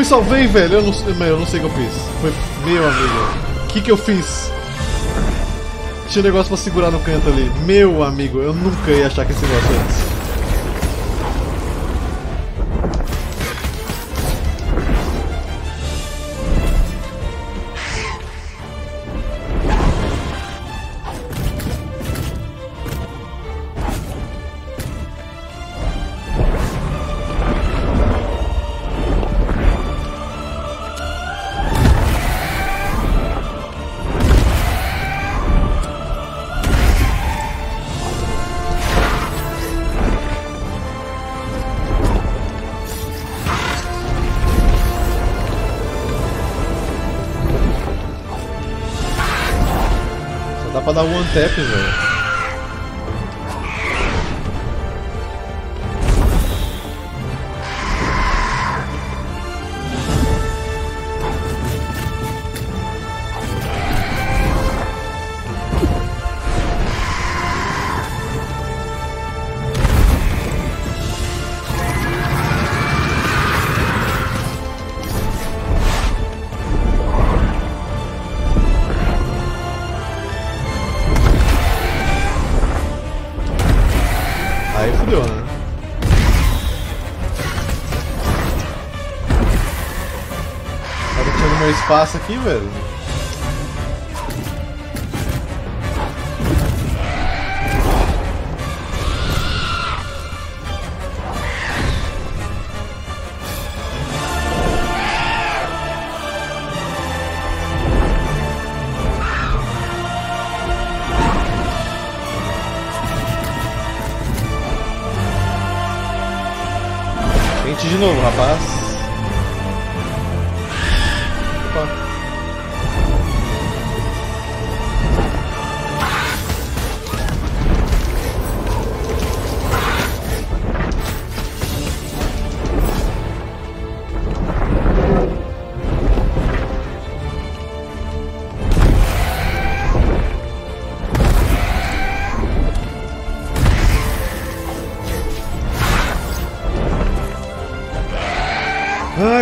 Me salvei, velho? Eu não, eu não sei o que eu fiz. Foi meu amigo. O que que eu fiz? Tinha um negócio pra segurar no canto ali. Meu amigo, eu nunca ia achar que esse negócio antes. Tap, velho. Espaço aqui,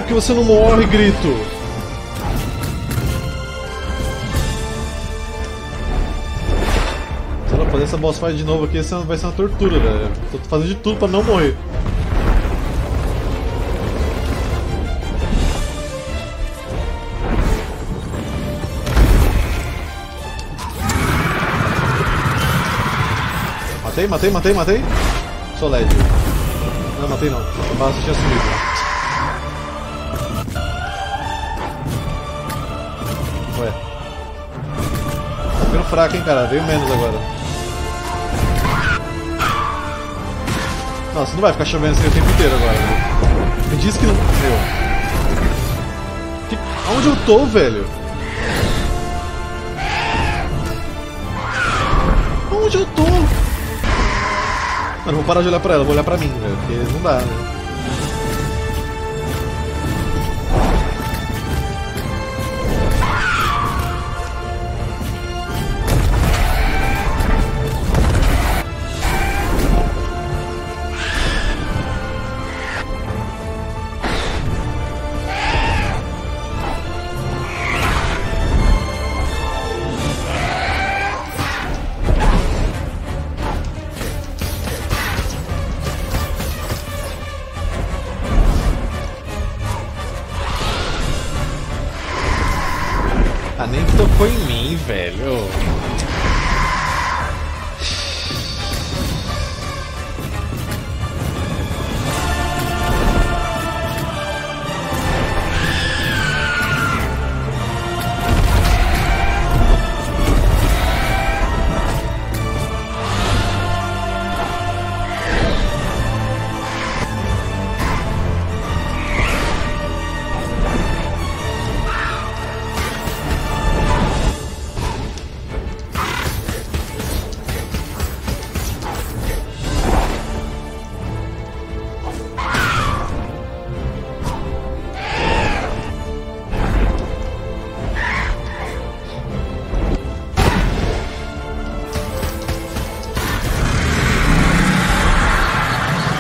Porque você não morre, grito! Se ela fazer essa boss fight de novo aqui, vai ser uma tortura, velho. Tô fazendo de tudo pra não morrer. Matei, matei, matei, matei. Sou LED. Não, matei não. O Basso tinha sumido. Fraco, hein, cara. Veio menos agora. Nossa, não vai ficar chovendo assim o tempo inteiro agora, né? Me diz que não... Meu. Que... Onde eu tô, velho? Onde eu tô? Não vou parar de olhar pra ela, vou olhar pra mim, velho, porque não dá, né?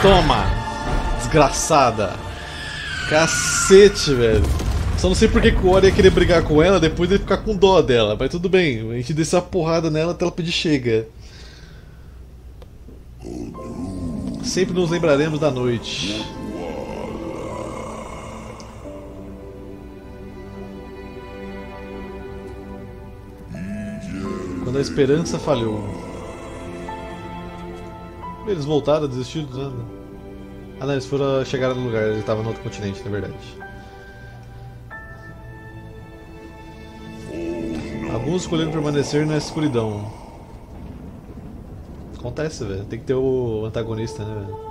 Toma! Desgraçada! Cacete, velho! Só não sei porque que o Ori ia querer brigar com ela depois de ficar com dó dela, mas tudo bem, a gente desceu a porrada nela até ela pedir chega. Sempre nos lembraremos da noite. Quando a esperança falhou. Eles voltaram, desistiram do nada. Ah não, eles foram chegar no lugar, eles estavam no outro continente, na verdade. Alguns escolheram permanecer na escuridão. Acontece, velho. Tem que ter o antagonista, né, velho?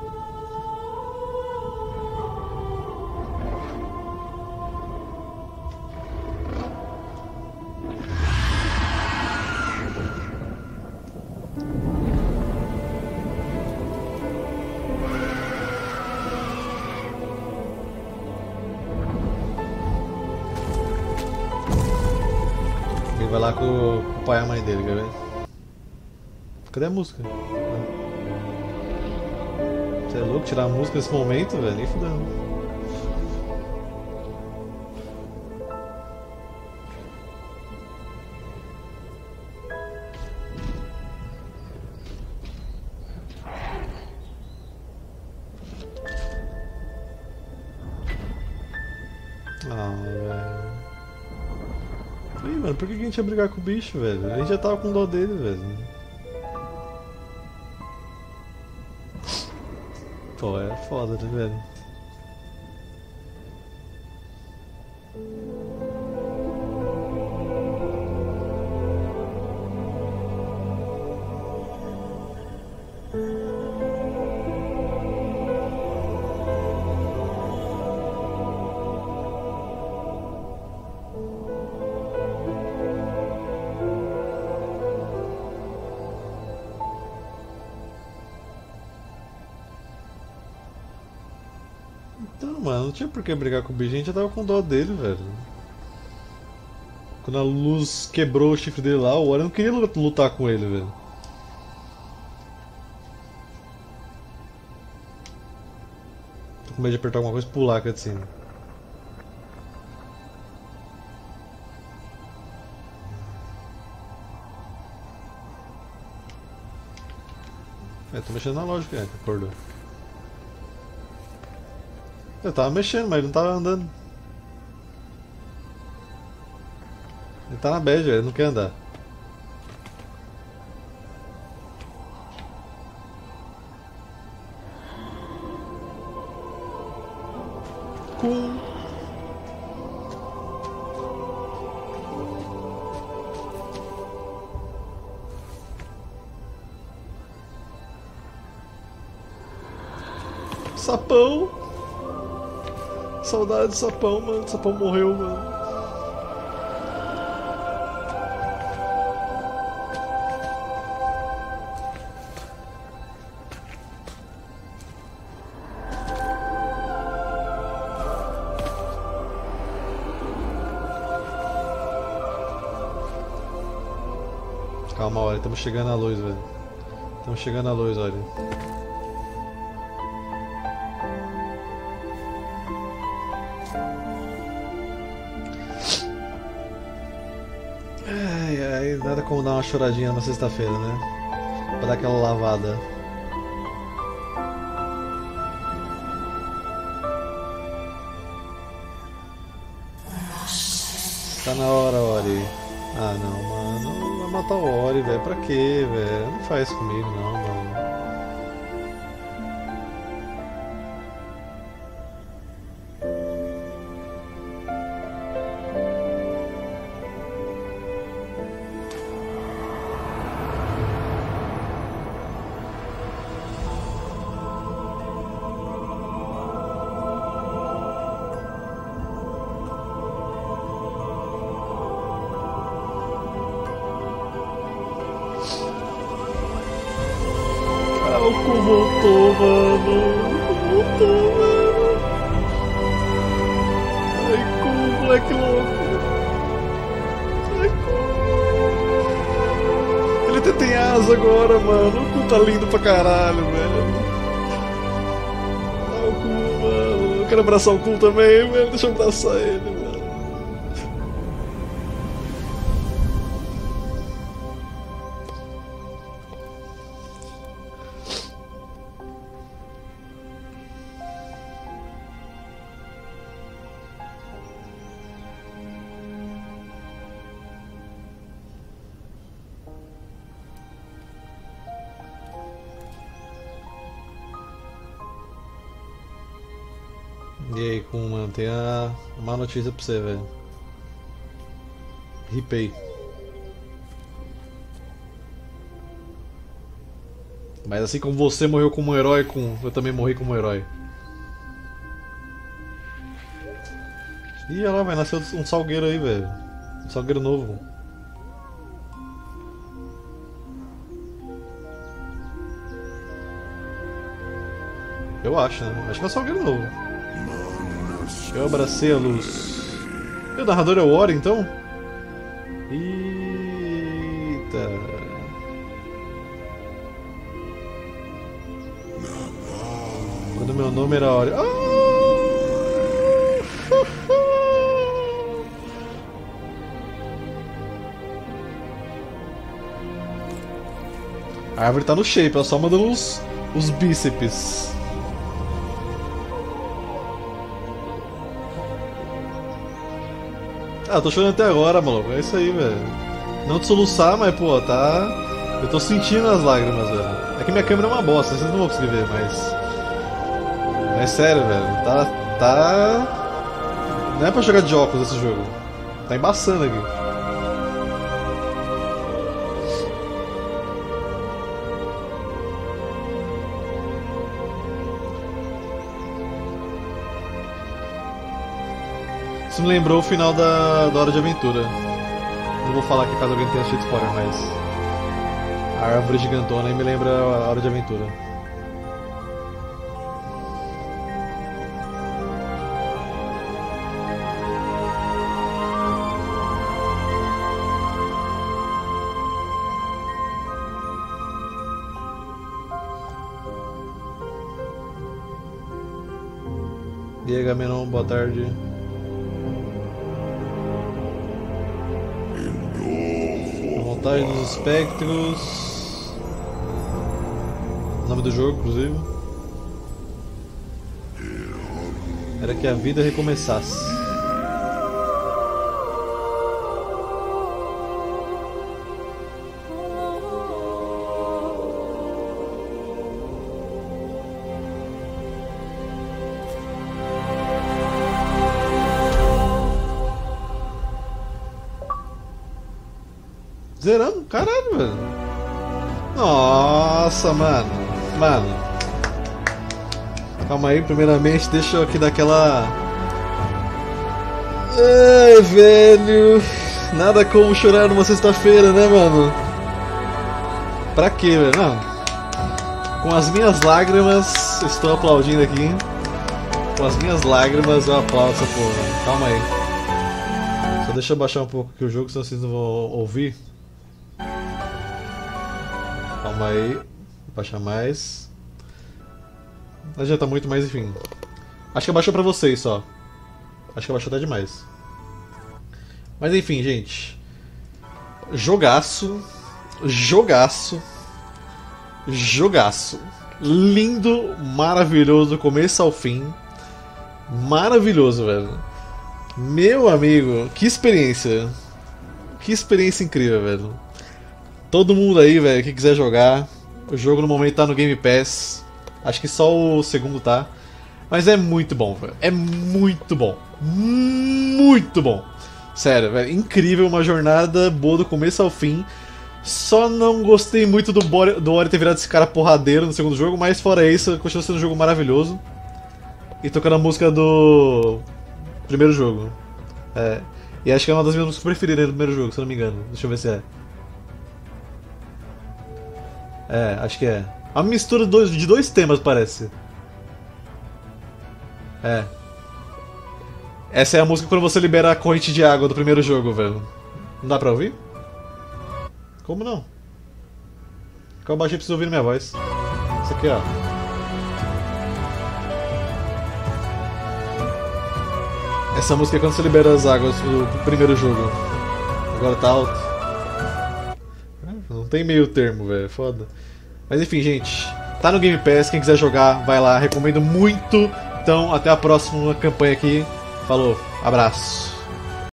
Mãe dele, quer ver? Cadê a música? Você é louco tirar a música nesse momento, velho? Nem fudendo. Gente ia brigar com o bicho, velho? A gente já tava com dó dele, velho. Pô, é foda, né, velho? por que brigar com o bicho, a gente já tava com dó dele, velho. Quando a luz quebrou o chifre dele lá, o Warren não queria lutar com ele, velho. Tô com medo de apertar alguma coisa e pular a assim. É, tô mexendo na lógica, é, acordou. Eu tava mexendo, mas ele não tava andando. Ele tá na bad, ele não quer andar. Do sapão, mano. O sapão morreu, mano. Calma, olha, estamos chegando à luz, velho. Estamos chegando à luz, olha. Como dar uma choradinha na sexta-feira, né? Pra dar aquela lavada. Tá na hora, Ori. Ah, não, mano. Vai matar o Ori, velho. Pra quê, velho? Não faz comigo, não, caralho, velho. Ah, o cu, mano. Eu quero abraçar o cu também, velho. Deixa eu abraçar ele, E aí, com mano, tem a uma notícia pra você, velho. Ripei. Mas assim como você morreu como um herói, com eu também morri como um herói. Ih, olha lá, vai nascer um salgueiro aí, velho. Um salgueiro novo. Eu acho, né? Acho que é um salgueiro novo. Eu abracei a luz. E o narrador é o Ori, então? Eita. Quando meu nome era Ori. Ah! A árvore tá no shape, ela só mandando os, os bíceps. Ah, tô chorando até agora, maluco. É isso aí, velho. Não te soluçar, mas, pô, tá. Eu tô sentindo as lágrimas, velho. É que minha câmera é uma bosta, vocês não vão conseguir ver, mas. Mas sério, velho. Tá. Tá. Não é pra jogar de óculos esse jogo. Tá embaçando aqui. Isso me lembrou o final da, da Hora de Aventura. Não vou falar que caso alguém tenha assistido spoiler, mas. A árvore gigantona aí me lembra a Hora de Aventura. Aí, Gamenon, boa tarde. A vontade dos espectros. Nome do jogo, inclusive. Era que a vida recomeçasse. Nossa, mano. Mano. Calma aí, primeiramente, deixa eu aqui dar aquela. Ai, velho. Nada como chorar numa sexta-feira, né, mano? Pra quê, velho? Não. Com as minhas lágrimas, estou aplaudindo aqui. Com as minhas lágrimas, eu aplaudo essa porra. Calma aí. Só deixa eu baixar um pouco aqui o jogo, senão vocês não vão ouvir. Calma aí. Baixar mais. Não adianta muito, mas enfim. Acho que abaixou pra vocês só. Acho que abaixou até demais. Mas enfim, gente. Jogaço. Jogaço. Jogaço. Lindo, maravilhoso, começo ao fim. Maravilhoso, velho. Meu amigo, que experiência. Que experiência incrível, velho. Todo mundo aí, velho, que quiser jogar. O jogo no momento tá no Game Pass. Acho que só o segundo tá. Mas é muito bom, velho. É muito bom. Muito bom. Sério, velho. Incrível, uma jornada boa do começo ao fim. Só não gostei muito do, Bore, do Ori ter virado esse cara porradeiro no segundo jogo, mas fora isso, continua sendo um jogo maravilhoso. E tocando a música do primeiro jogo. É. E acho que é uma das minhas músicas preferidas do primeiro jogo, se não me engano. Deixa eu ver se é. É, acho que é. Uma mistura de dois, temas, parece. É. Essa é a música quando você libera a corrente de água do primeiro jogo, velho. Não dá pra ouvir? Como não? Que eu baixei pra ouvirem minha voz. Isso aqui, ó. Essa música é quando você libera as águas do primeiro jogo. Agora tá alto. Não tem meio termo, velho. Foda. Mas enfim, gente. Tá no Game Pass. Quem quiser jogar, vai lá. Recomendo muito. Então, até a próxima campanha aqui. Falou. Abraço.